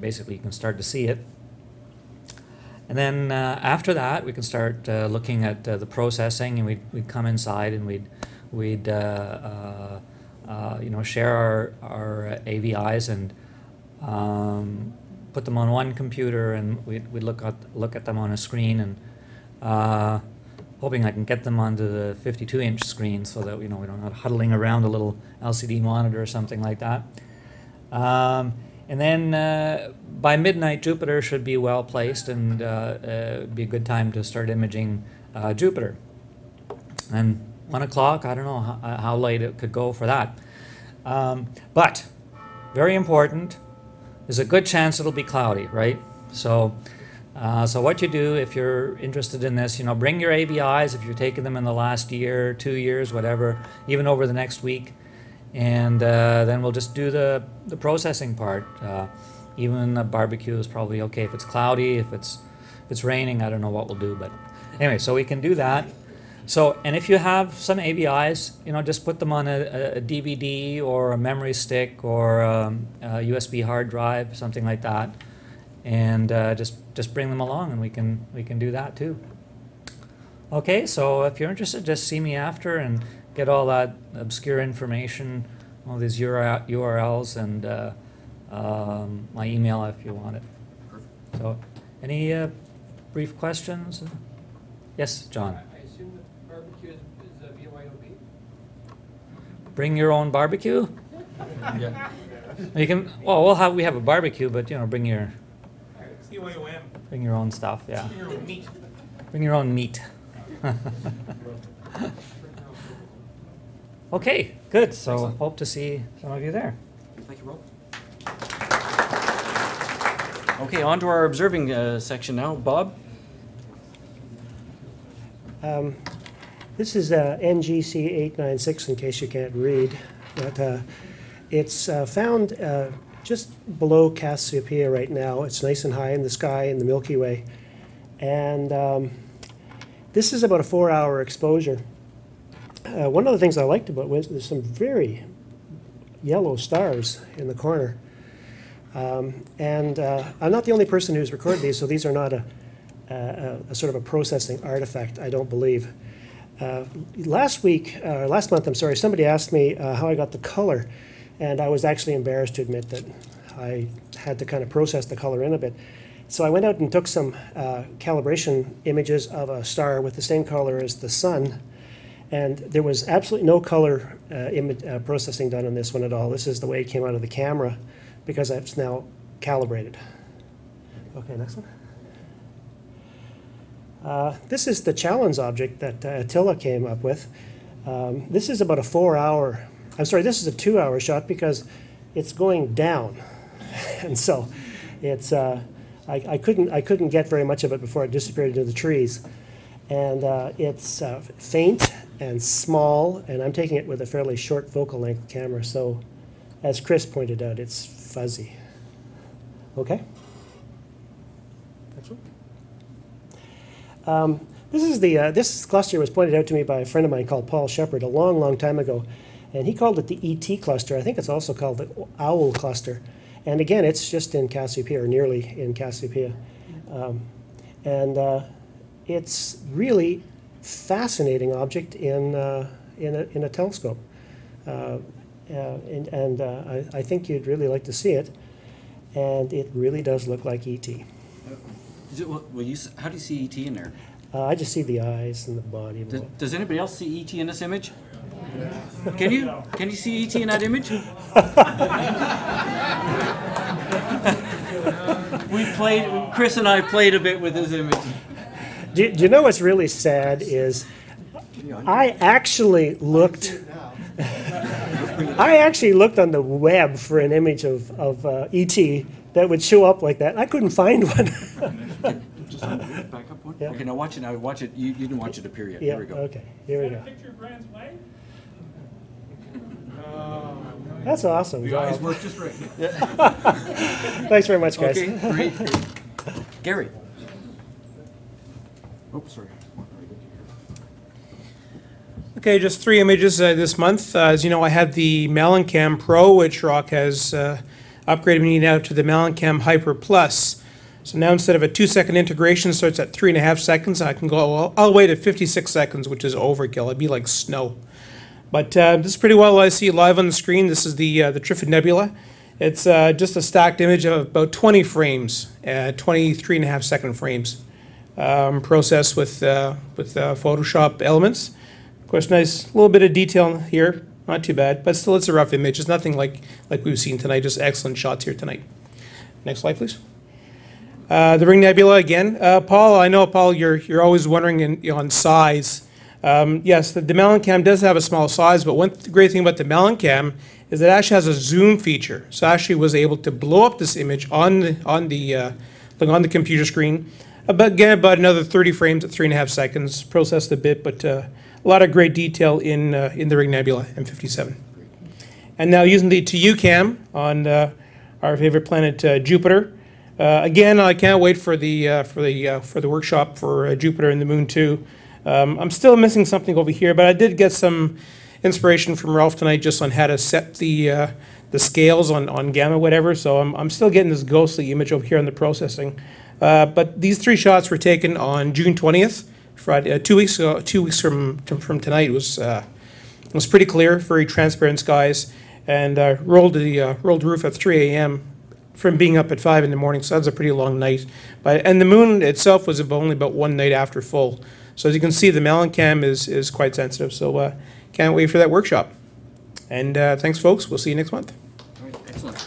basically you can start to see it. And then uh, after that, we can start uh, looking at uh, the processing, and we'd, we'd come inside and we'd, we'd uh, uh, you know, share our, our AVIs and um, put them on one computer, and we'd, we'd look at look at them on a screen, and hoping I can get them onto the 52-inch screen so that you know we don't not huddling around a little LCD monitor or something like that. Um, and then uh, by midnight, Jupiter should be well placed, and uh, uh, be a good time to start imaging uh, Jupiter. And one o'clock, I don't know how, how late it could go for that. Um, but very important, there's a good chance it'll be cloudy, right? So, uh, so what you do if you're interested in this, you know, bring your AVIs if you're taking them in the last year, two years, whatever, even over the next week, and uh, then we'll just do the the processing part. Uh, even a barbecue is probably okay if it's cloudy. If it's if it's raining, I don't know what we'll do, but anyway, so we can do that. So, and if you have some AVIs, you know, just put them on a, a DVD or a memory stick or um, a USB hard drive, something like that, and uh, just just bring them along, and we can we can do that too. Okay, so if you're interested, just see me after and get all that obscure information, all these URL, URLs, and uh, um, my email if you want it. So, any uh, brief questions? Yes, John. I assume that barbecue is, is a BYOB? Bring your own barbecue. yeah. You can. Well, we'll have we have a barbecue, but you know, bring your CYOM. bring your own stuff. Yeah. Your own meat. Bring your own meat. *laughs* okay, good. So Excellent. hope to see some of you there. Thank you, Rob. Okay, on to our observing uh, section now. Bob? Um, This is uh, NGC 896, in case you can't read, but uh, it's uh, found uh, just below Cassiopeia right now. It's nice and high in the sky in the Milky Way. And um, this is about a four-hour exposure. Uh, One of the things I liked about was there's some very yellow stars in the corner. Um, And uh, I'm not the only person who's recorded these, so these are not a, a, a sort of a processing artifact, I don't believe. Uh, last week, uh, last month, I'm sorry, somebody asked me uh, how I got the color, and I was actually embarrassed to admit that I had to kind of process the color in a bit. So I went out and took some uh, calibration images of a star with the same color as the sun, And there was absolutely no color uh, uh, processing done on this one at all. This is the way it came out of the camera because it's now calibrated. Okay, next one. Uh, This is the challenge object that uh, Attila came up with. Um, This is about a four-hour, I'm sorry, this is a two-hour shot because it's going down. *laughs* And so it's, uh, I I couldn't, I couldn't get very much of it before it disappeared into the trees. And uh, it's uh, faint and small, and I'm taking it with a fairly short focal length camera, so as Chris pointed out, it's fuzzy. Okay? Um, This is the, uh, this cluster was pointed out to me by a friend of mine called Paul Shepard a long, long time ago. And he called it the ET cluster. I think it's also called the OWL cluster. And again, it's just in Cassiopeia, or nearly in Cassiopeia. Um, And uh, it's really fascinating object in, uh, in, a, in a telescope. Uh, uh, and and uh, I, I think you'd really like to see it. And it really does look like ET. Is it, will you, how do you see ET in there? Uh, I just see the eyes and the body. Does, does anybody else see ET in this image? Can you? Can you see ET in that image? *laughs* we played. Chris and I played a bit with his image. Do, do you know what's really sad is I actually looked. I actually looked on the web for an image of, of uh, ET that would show up like that. I couldn't find one. Just back up one. Yeah. Okay, now watch it. Now watch it. You, you didn't watch it appear yet. yeah, Here we go. okay, here we go. Picture Brian's wife? That's awesome. The eyes work just right. *laughs* *laughs* Thanks very much, guys. Okay, great. great. *laughs* Gary. Oops, sorry. Okay, just three images uh, this month. Uh, as you know, I had the MallinCam Pro, which Rock has uh, upgraded me now to the MallinCam Hyper Plus. So now instead of a two-second integration, starts at three and a half seconds. I can go all, all the way to 56 seconds, which is overkill. It'd be like snow. But uh, this is pretty well I see live on the screen. This is the uh, the Trifid Nebula. It's uh, just a stacked image of about 20 frames, uh, 23 and a half second frames, um, processed with uh, with uh, Photoshop elements. Of course, nice little bit of detail here, not too bad, but still it's a rough image. It's nothing like like we've seen tonight. Just excellent shots here tonight. Next slide, please. Uh, the Ring Nebula again. Paul, I know, Paul, you're, you're always wondering in, you know, on size. Um, yes, the, the MallinCam does have a small size, but one th- great thing about the MallinCam is it actually has a zoom feature. So I actually was able to blow up this image on the, on the, uh, on the computer screen. About, again, about another 30 frames at three and a half seconds, processed a bit, but uh, a lot of great detail in, uh, in the Ring Nebula M57. And now using the ToUcam on uh, our favorite planet uh, Jupiter. Uh, again, I can't wait for the for the for the workshop for Jupiter and the Moon too. Um, I'm still missing something over here, but I did get some inspiration from Ralph tonight just on how to set the uh, the scales on, on gamma whatever. So I'm I'm still getting this ghostly image over here in the processing. Uh, but these three shots were taken on June 20th, Friday, uh, two weeks ago, two weeks from from tonight. It was uh, it was pretty clear, very transparent skies, and uh, rolled the uh, rolled roof at 3 a.m. from being up at five in the morning. So that's a pretty long night. But and the moon itself was only about one night after full. So as you can see, the MallinCam is is quite sensitive. So uh, can't wait for that workshop. And uh, thanks, folks. We'll see you next month. All right, excellent.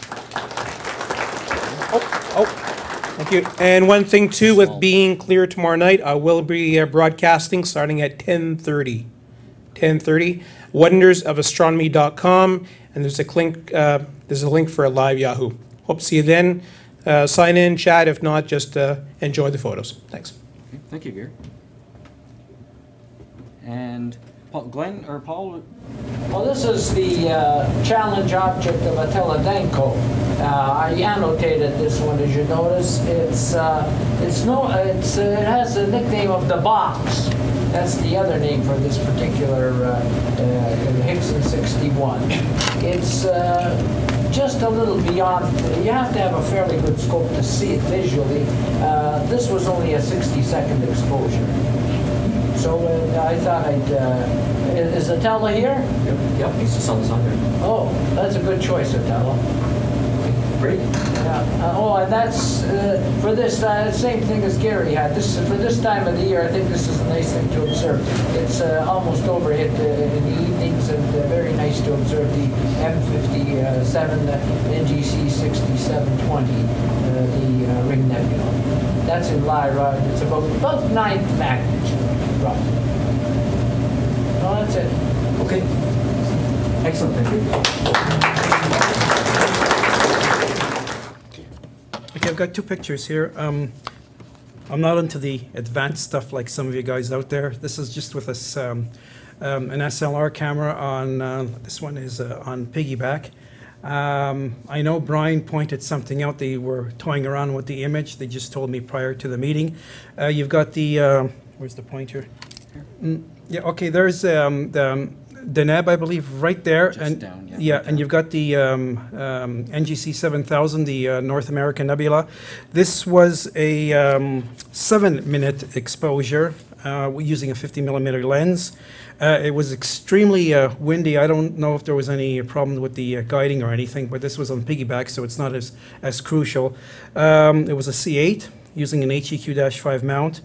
Thank you. And one thing too, with being clear tomorrow night, I will be uh, broadcasting starting at 10:30. 10:30. Wondersofastronomy.com, and there's a link. Uh, there's a link for a live Yahoo. Hope to see you then. Uh, sign in, chat. If not, just uh, enjoy the photos. Thanks. Okay, thank you, Gary. And Paul, Glenn or Paul? Well, this is the uh, challenge object of Danko. Uh, I annotated this one, as you notice. It's uh, it's no, it's uh, it has the nickname of the box. That's the other name for this particular uh, uh, Hickson 61. It's just a little beyond. You have to have a fairly good scope to see it visually. Uh, this was only a 60-second exposure. So uh, I thought I'd. Uh, is Attila here? Yep, yep, he's just on the side. Oh, that's a good choice, Attila. Great. Yeah. Uh, oh, and that's uh, for this uh, same thing as Gary had. This for this time of the year. I think this is a nice thing to observe. It's uh, almost overhead uh, in the evenings, and uh, very nice to observe the M57 uh, NGC 6720, uh, the uh, ring nebula. That's in Lyra. It's about about ninth magnitude, roughly. No, that's it. Okay. Excellent, thank you. Okay, I've got two pictures here. Um, I'm not into the advanced stuff like some of you guys out there. This is just with this, um, um, an SLR camera on, uh, this one is uh, on piggyback. Um, I know Brian pointed something out. They were toying around with the image. They just told me prior to the meeting. Uh, you've got the, uh, where's the pointer? Mm, yeah, okay, there's um, the, um, Deneb, I believe, right there. Just and down, yeah, Yeah, right and you've got the um, um, NGC 7000, the uh, North American Nebula. This was a um, seven-minute exposure uh, using a 50 millimeter lens. Uh, it was extremely uh, windy. I don't know if there was any problem with the uh, guiding or anything, but this was on piggyback, so it's not as, as crucial. Um, it was a C8 using an HEQ-5 mount.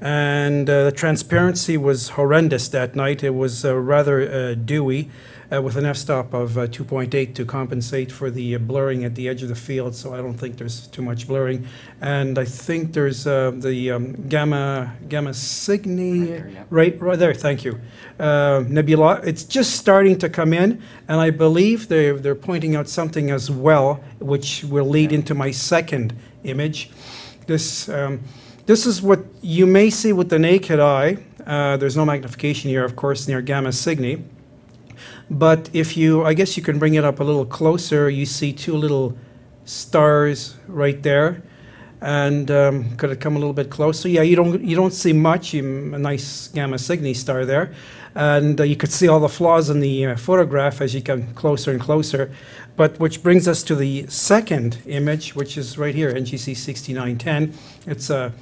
And uh, the transparency was horrendous that night. It was uh, rather uh, dewy uh, with an f-stop of uh, 2.8 to compensate for the uh, blurring at the edge of the field, so I don't think there's too much blurring. And I think there's uh, the um, gamma, gamma Cygni, Right there, yeah. right, right there, thank you. Uh, nebula, it's just starting to come in, and I believe they're, they're pointing out something as well, which will lead into my second image. This, um, this is what you may see with the naked eye. Uh, there's no magnification here, of course, near Gamma Cygni. But if you, I guess you can bring it up a little closer, you see two little stars right there. And um, could it come a little bit closer? Yeah, you don't you don't see much. You, a nice Gamma Cygni star there, and uh, you could see all the flaws in the uh, photograph as you come closer and closer. But which brings us to the second image, which is right here, NGC 6910. It's a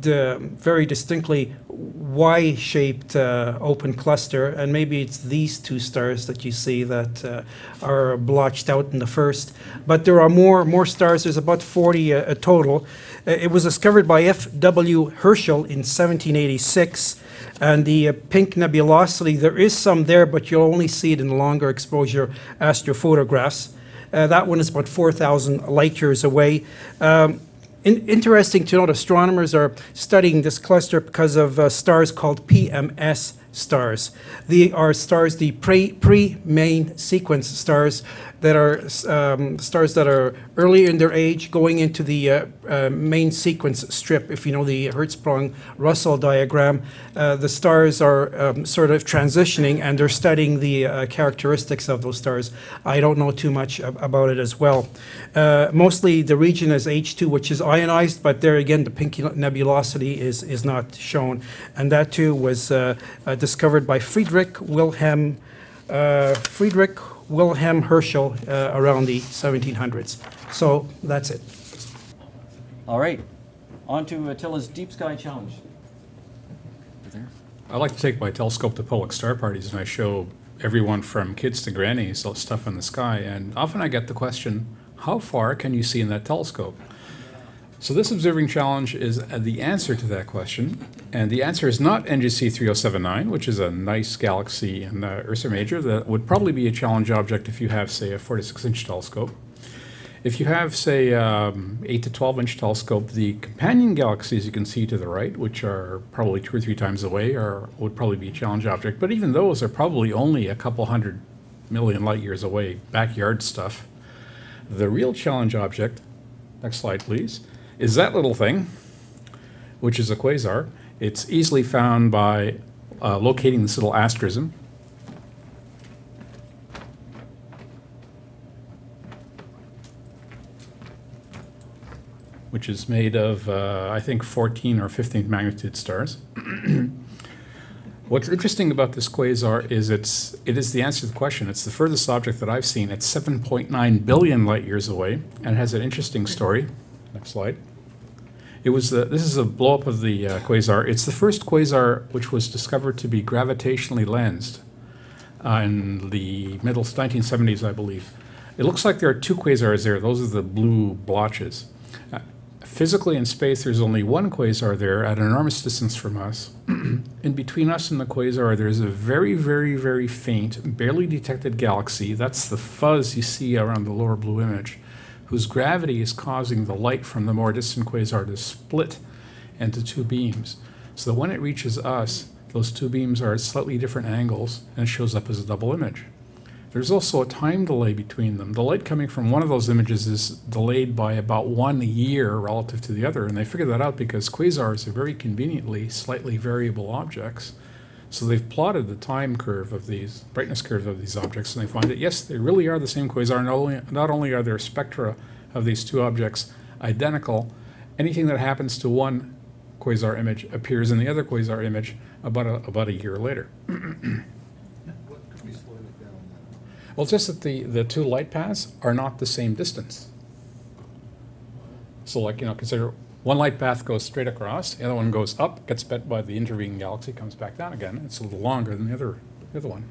the very distinctly Y-shaped uh, open cluster, and maybe it's these two stars that you see that uh, are blotched out in the first. But there are more more stars. There's about 40 uh, total. Uh, it was discovered by F.W. Herschel in 1786. And the uh, pink nebulosity, there is some there, but you'll only see it in longer exposure astrophotographs. Uh, that one is about 4,000 light years away. Um, in, interesting to note, astronomers are studying this cluster because of uh, stars called PMS stars. They are stars, the pre, pre-main sequence stars that are um, stars that are early in their age going into the uh, uh, main sequence strip. If you know the Hertzsprung-Russell diagram, uh, the stars are um, sort of transitioning and they're studying the uh, characteristics of those stars. I don't know too much ab- about it as well. Uh, mostly the region is H2, which is ionized, but there again, the pink nebulosity is, is not shown. And that too was uh, discovered by Friedrich Wilhelm, Friedrich Wilhelm Herschel uh, around the 1700s. So that's it. All right, on to Attila's Deep Sky Challenge. There. I like to take my telescope to public star parties and I show everyone from kids to grannies stuff in the sky. And often I get the question, how far can you see in that telescope? So this observing challenge is the answer to that question. And the answer is not NGC 3079, which is a nice galaxy in uh, Ursa Major that would probably be a challenge object if you have, say, a 46 inch telescope. If you have, say, um, 8 to 12 inch telescope, the companion galaxies you can see to the right, which are probably two or three times away, are, would probably be a challenge object. But even those are probably only a couple hundred million light years away, backyard stuff. The real challenge object, next slide please, is that little thing, which is a quasar. It's easily found by uh, locating this little asterism. which is made of, uh, I think, 14 or 15 magnitude stars. *clears throat* What's interesting about this quasar is it's it is the answer to the question. It's the furthest object that I've seen. It's 7.9 billion light years away, and it has an interesting story. Next slide. It was the, this is a blow up of the uh, quasar. It's the first quasar which was discovered to be gravitationally lensed uh, in the middle 1970s, I believe. It looks like there are two quasars there. Those are the blue blotches. Uh, Physically in space, there's only one quasar there at an enormous distance from us. *clears throat* in between us and the quasar, there's a very, very, very faint, barely detected galaxy. That's the fuzz you see around the lower blue image, whose gravity is causing the light from the more distant quasar to split into two beams. So that when it reaches us, those two beams are at slightly different angles and it shows up as a double image. There's also a time delay between them. The light coming from one of those images is delayed by about one year relative to the other, and they figured that out because quasars are very conveniently slightly variable objects. So they've plotted the time curve of these, brightness curve of these objects, and they find that yes, they really are the same quasar. Not only, not only are their spectra of these two objects identical, anything that happens to one quasar image appears in the other quasar image about a, about a year later. *clears throat* Well, just that the, the two light paths are not the same distance. So like, you know, consider one light path goes straight across, the other one goes up, gets bent by the intervening galaxy, comes back down again. It's a little longer than the other, the other one.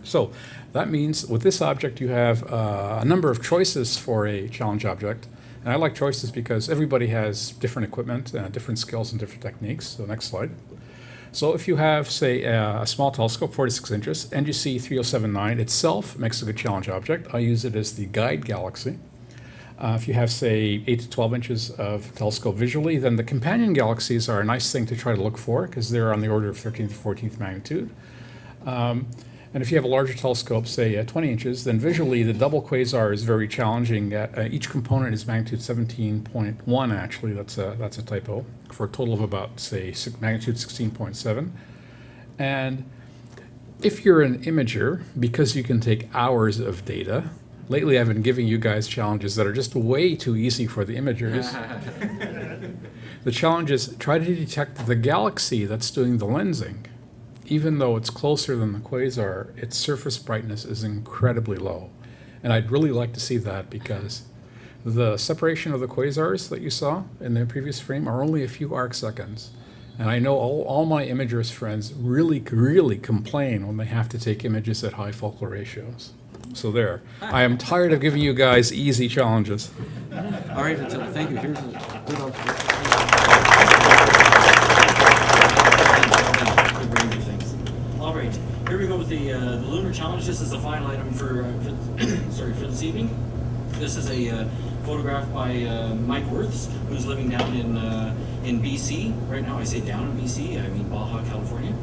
*coughs* so that means with this object you have uh, a number of choices for a challenge object. And I like choices because everybody has different equipment, uh, different skills and different techniques. So next slide. So if you have, say, a, a small telescope, 46 inches, NGC 3079 itself makes a good challenge object. I use it as the guide galaxy. Uh, if you have, say, 8 to 12 inches of telescope visually, then the companion galaxies are a nice thing to try to look for because they're on the order of 13th to 14th magnitude. Um, and if you have a larger telescope, say uh, 20 inches, then visually the double quasar is very challenging. Uh, uh, each component is magnitude 17.1, actually, that's a, that's a typo, for a total of about, say, six, magnitude 16.7. And if you're an imager, because you can take hours of data, lately I've been giving you guys challenges that are just way too easy for the imagers. *laughs* the challenge is try to detect the galaxy that's doing the lensing even though it's closer than the quasar, its surface brightness is incredibly low. And I'd really like to see that because the separation of the quasars that you saw in the previous frame are only a few arc seconds. And I know all, all my imagers friends really, really complain when they have to take images at high focal ratios. So there. I am tired of giving you guys easy challenges. All right, thank you. Here's a good. All right, here we go with the, uh, the lunar challenge. This is the final item for, uh, for *clears throat* sorry for this evening. This is a uh, photograph by uh, Mike Wirths, who's living down in uh, in BC right now. I say down in BC, I mean Baja, California.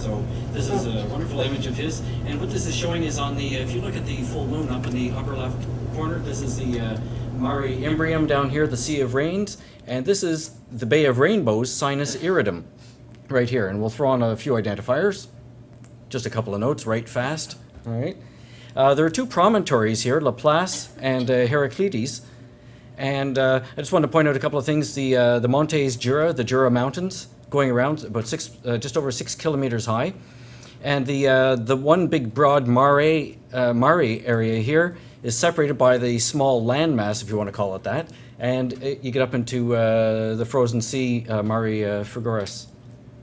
So this is a wonderful image of his, and what this is showing is on the if you look at the full moon up in the upper left corner, this is the uh, Mare Imbrium down here, the Sea of Rains, and this is the Bay of Rainbows, Sinus Iridum, right here. And we'll throw on a few identifiers, just a couple of notes, right fast. All right. Uh, there are two promontories here, Laplace and uh, Heraclides. And uh, I just wanted to point out a couple of things. The, uh, the Montes Jura, the Jura Mountains, going around about six, uh, just over six kilometers high. And the, uh, the one big broad Mare, uh, Mare area here is separated by the small landmass, if you want to call it that. And it, you get up into uh, the frozen sea, uh, Mare uh, Frigoris,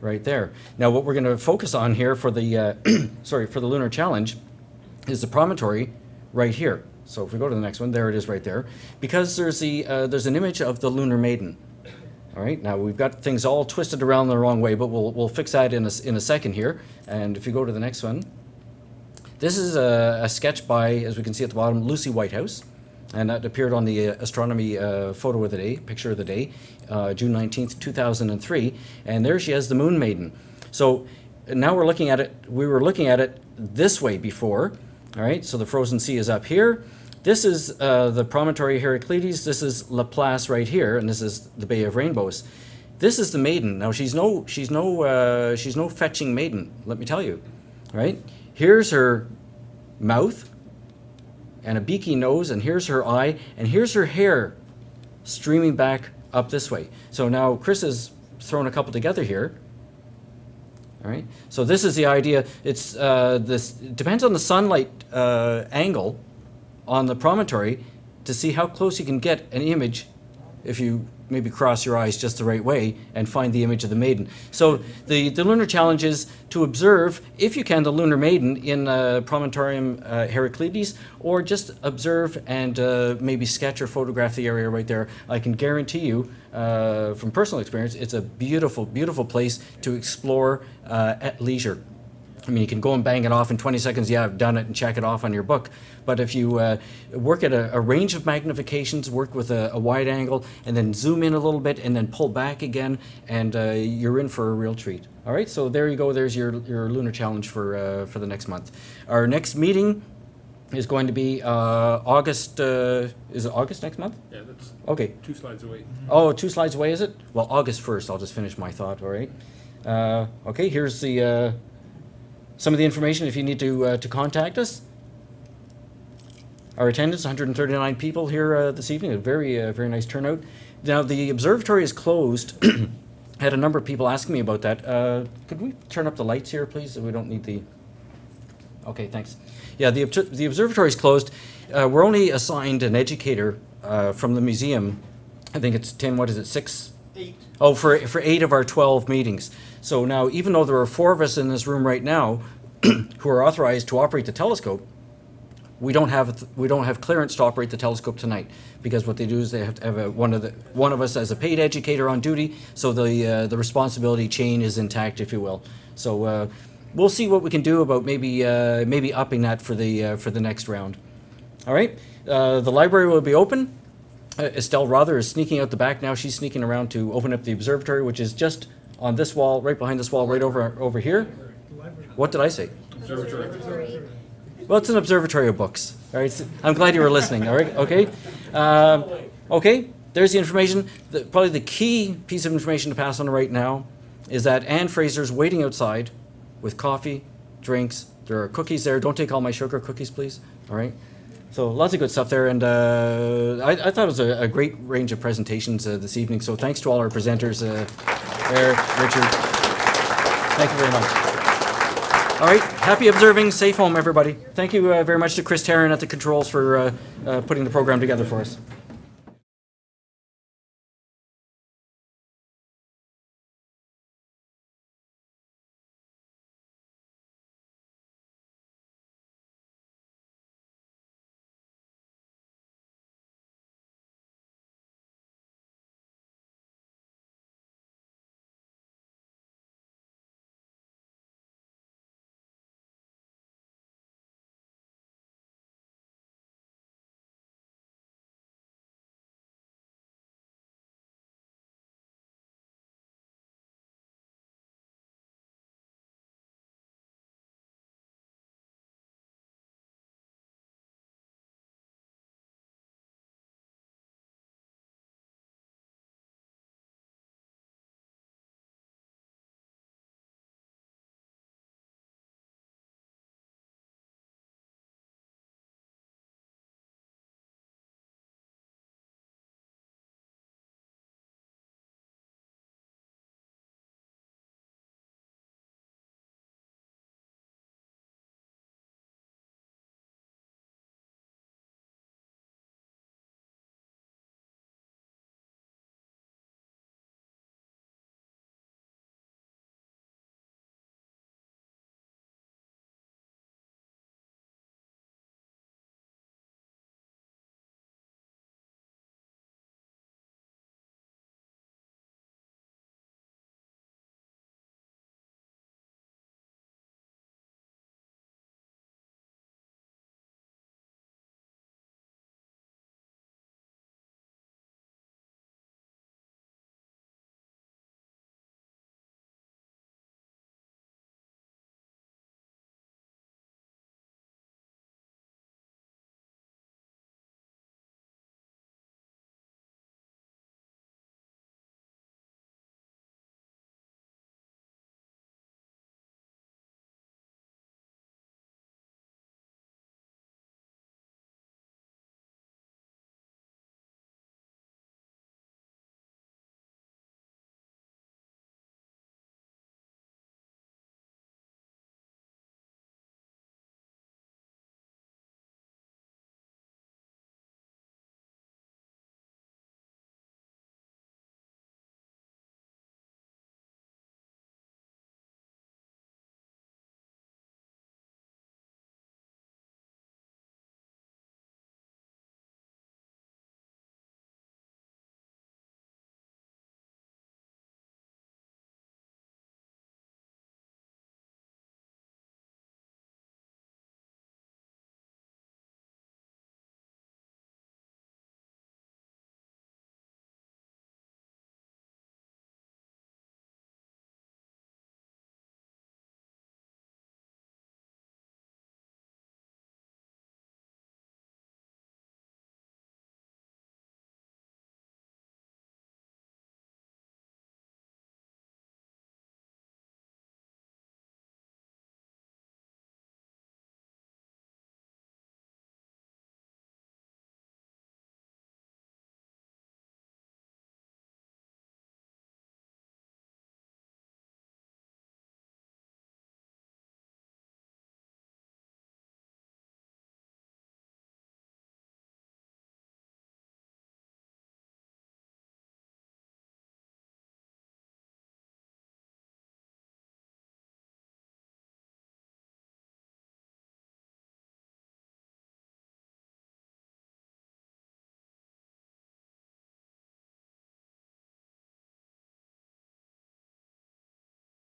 right there. Now, what we're going to focus on here for the, uh, *coughs* sorry, for the Lunar Challenge is the promontory right here. So if we go to the next one, there it is right there. Because there's, the, uh, there's an image of the Lunar Maiden. All right, now we've got things all twisted around the wrong way, but we'll, we'll fix that in a, in a second here. And if you go to the next one, this is a, a sketch by, as we can see at the bottom, Lucy Whitehouse. And that appeared on the uh, astronomy uh, photo of the day, picture of the day, uh, June 19th, 2003. And there she has the Moon Maiden. So now we're looking at it, we were looking at it this way before. All right, so the frozen sea is up here. This is uh, the promontory Heraclides. This is Laplace right here, and this is the Bay of Rainbows. This is the maiden. Now she's no, she's no, uh, she's no fetching maiden. Let me tell you, right? Here's her mouth and a beaky nose, and here's her eye, and here's her hair streaming back up this way. So now Chris has thrown a couple together here. All right. So this is the idea. It's uh, this depends on the sunlight uh, angle on the promontory to see how close you can get an image if you maybe cross your eyes just the right way and find the image of the maiden. So the, the lunar challenge is to observe, if you can, the lunar maiden in uh, Promontorium uh, Heraclides, or just observe and uh, maybe sketch or photograph the area right there. I can guarantee you, uh, from personal experience, it's a beautiful, beautiful place to explore uh, at leisure. I mean, you can go and bang it off in 20 seconds. Yeah, I've done it, and check it off on your book. But if you uh, work at a, a range of magnifications, work with a, a wide angle, and then zoom in a little bit, and then pull back again, and uh, you're in for a real treat. All right, so there you go. There's your your lunar challenge for uh, for the next month. Our next meeting is going to be uh, August. Uh, is it August next month? Yeah, that's Okay. two slides away. Oh, two slides away, is it? Well, August 1st. I'll just finish my thought, all right? Uh, okay, here's the, uh, some of the information if you need to, uh, to contact us. Our attendance, 139 people here uh, this evening, a very, uh, very nice turnout. Now, the observatory is closed. I *clears throat* had a number of people asking me about that. Uh, could we turn up the lights here, please? We don't need the. Okay, thanks. Yeah, the, the observatory is closed. Uh, we're only assigned an educator uh, from the museum. I think it's ten. What is it? Six. Eight. Oh, for for eight of our twelve meetings. So now, even though there are four of us in this room right now, *clears throat* who are authorized to operate the telescope, we don't have we don't have clearance to operate the telescope tonight because what they do is they have to have a, one of the one of us as a paid educator on duty, so the uh, the responsibility chain is intact, if you will. So uh, we'll see what we can do about maybe uh, maybe upping that for the uh, for the next round. All right, uh, the library will be open. Uh, Estelle Rother is sneaking out the back now. She's sneaking around to open up the observatory, which is just on this wall, right behind this wall, right over over here. What did I say? Observatory. Well, it's an observatory of books. All right, I'm glad you were listening. All right, okay, um, okay. There's the information. The, probably the key piece of information to pass on right now is that Anne Fraser's waiting outside with coffee, drinks. There are cookies there. Don't take all my sugar cookies, please. All right. So lots of good stuff there, and uh, I, I thought it was a, a great range of presentations uh, this evening. So thanks to all our presenters, uh, Eric, Richard. Thank you very much. All right, happy observing, safe home, everybody. Thank you uh, very much to Chris Tarrant at the controls for uh, uh, putting the program together for us.